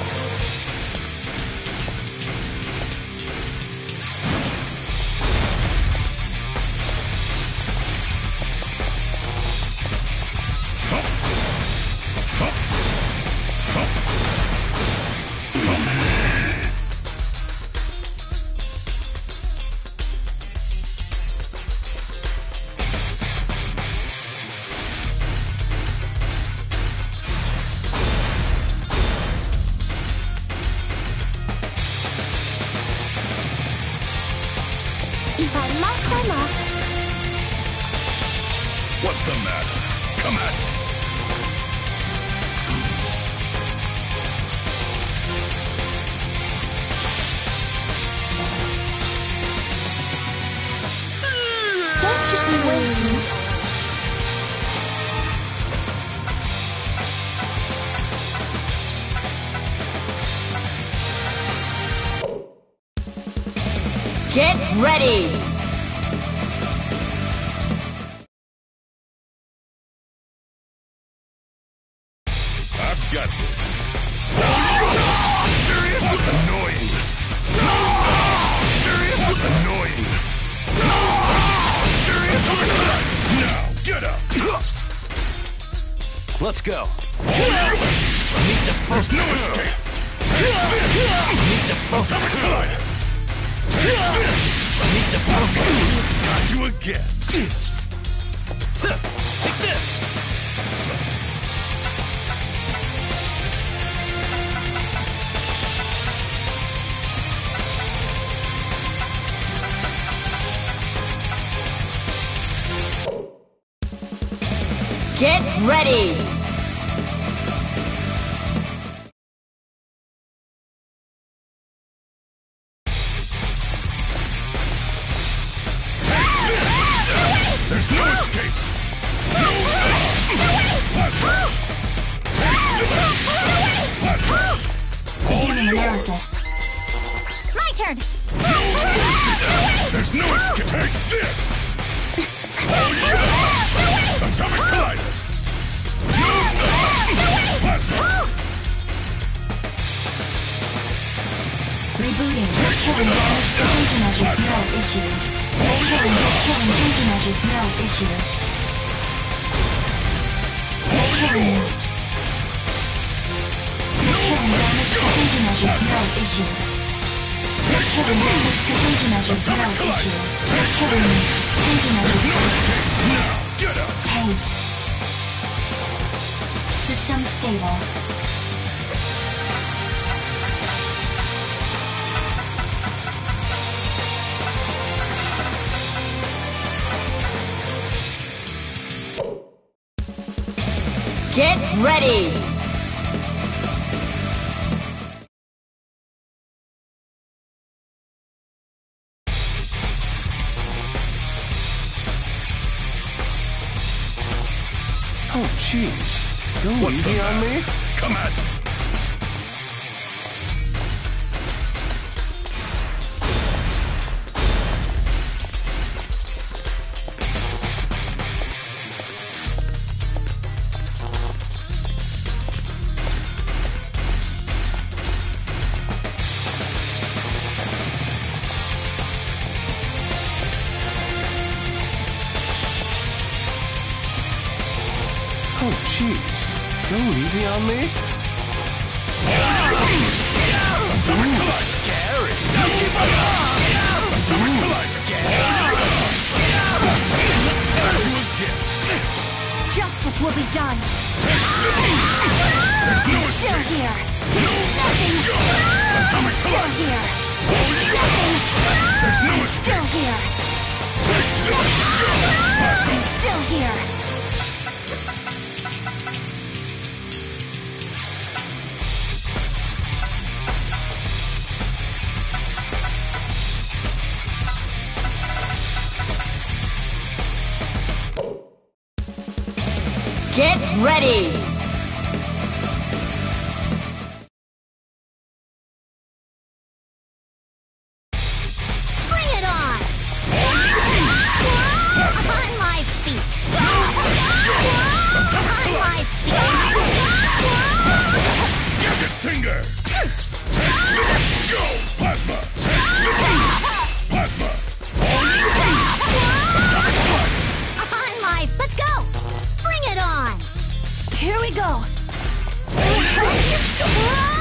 me?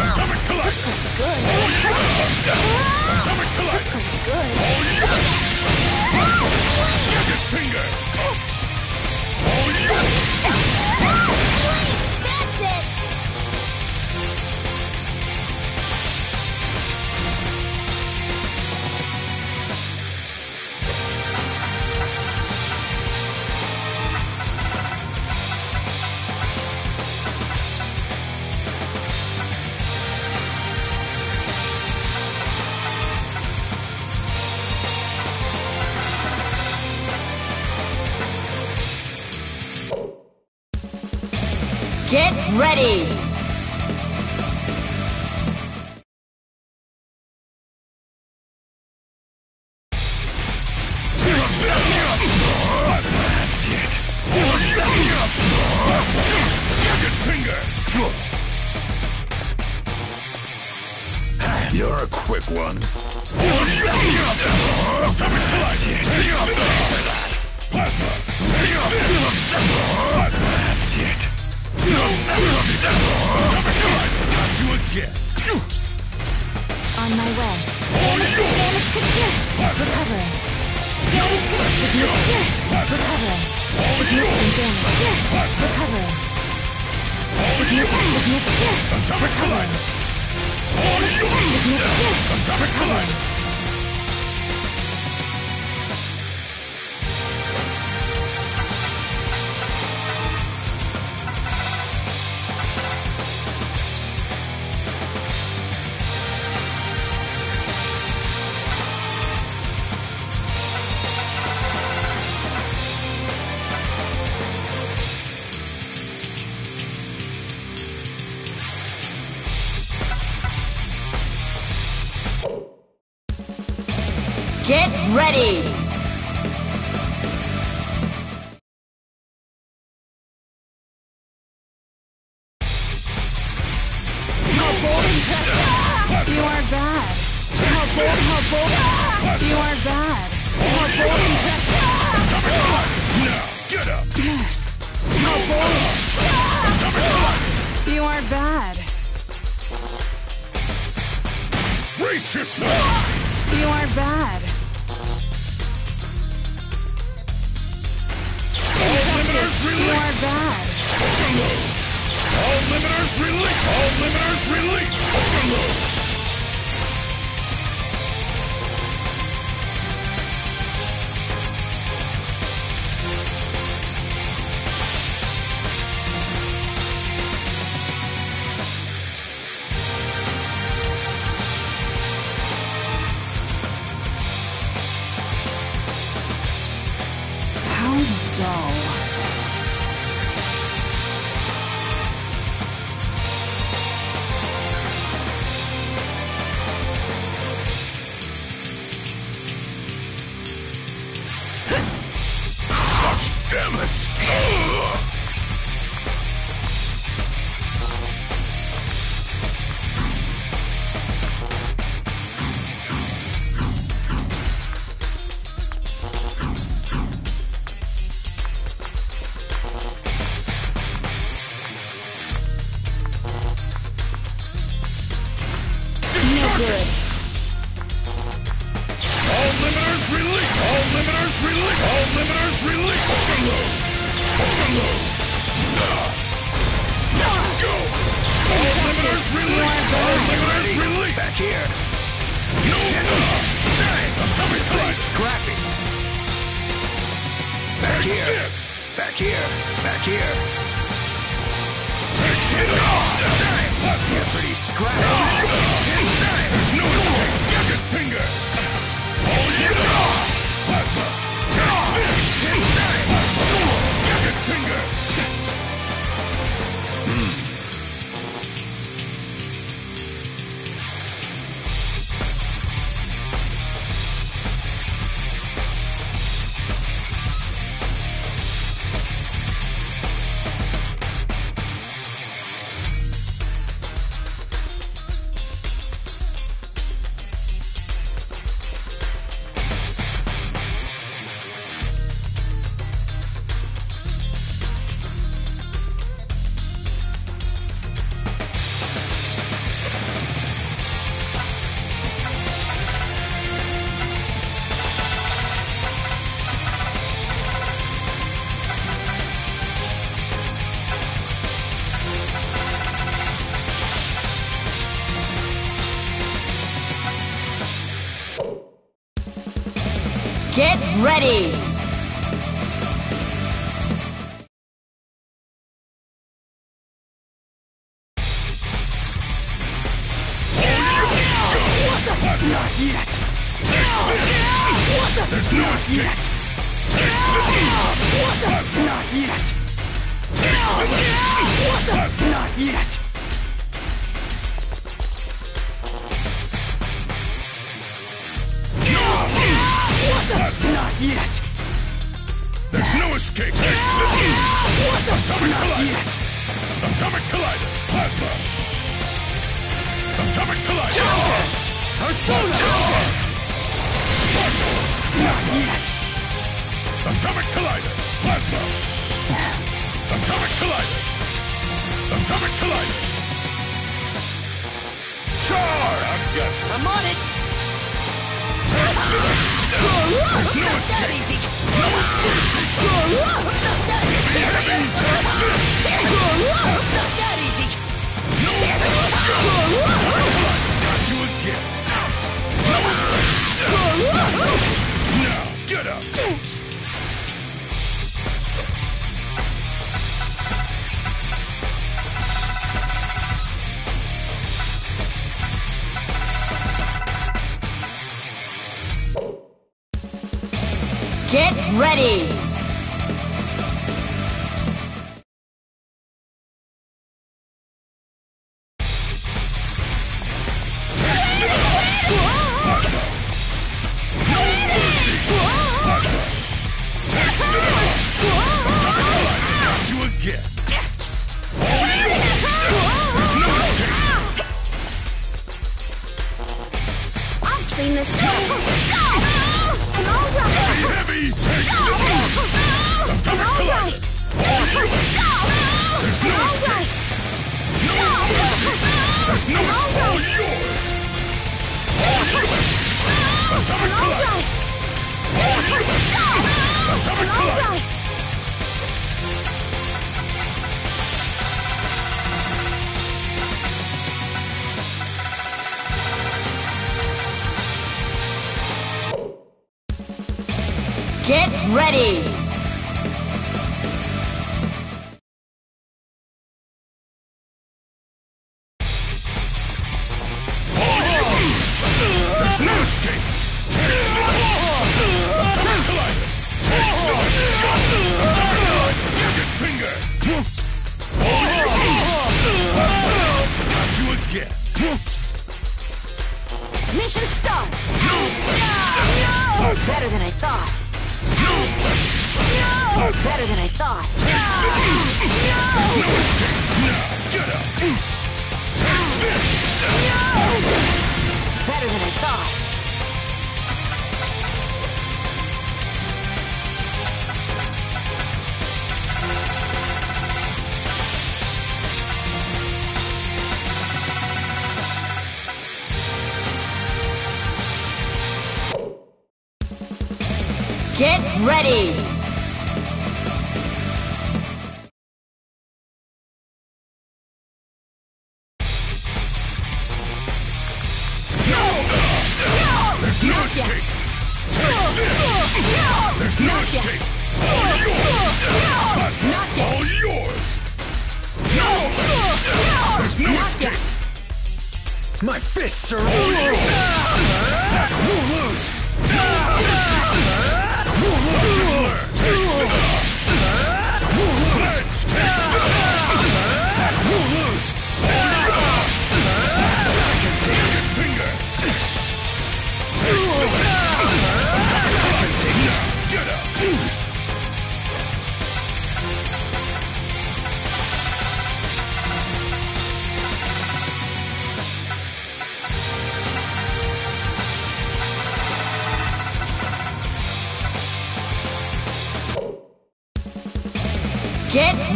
Atomic collide! Good. Atomic collide! Good. Hold it! Finger!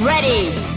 Ready!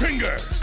Finger.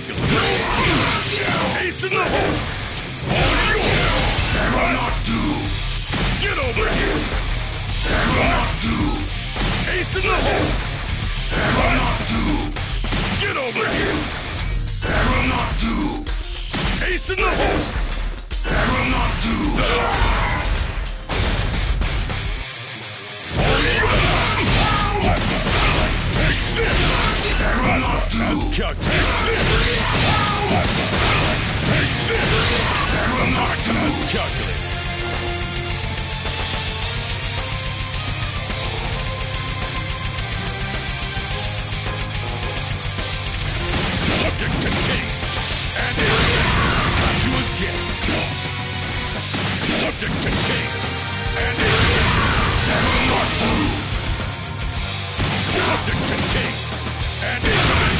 Calculated! Ace in the hole! I will not do! Get over here! I will not do! Ace in the hole! I will not do! Get over here! I will not do! Ace in the hole! I will not do! Calculated! Take this! Subject contained! And intervention! And intervention! Not do! Subject contained!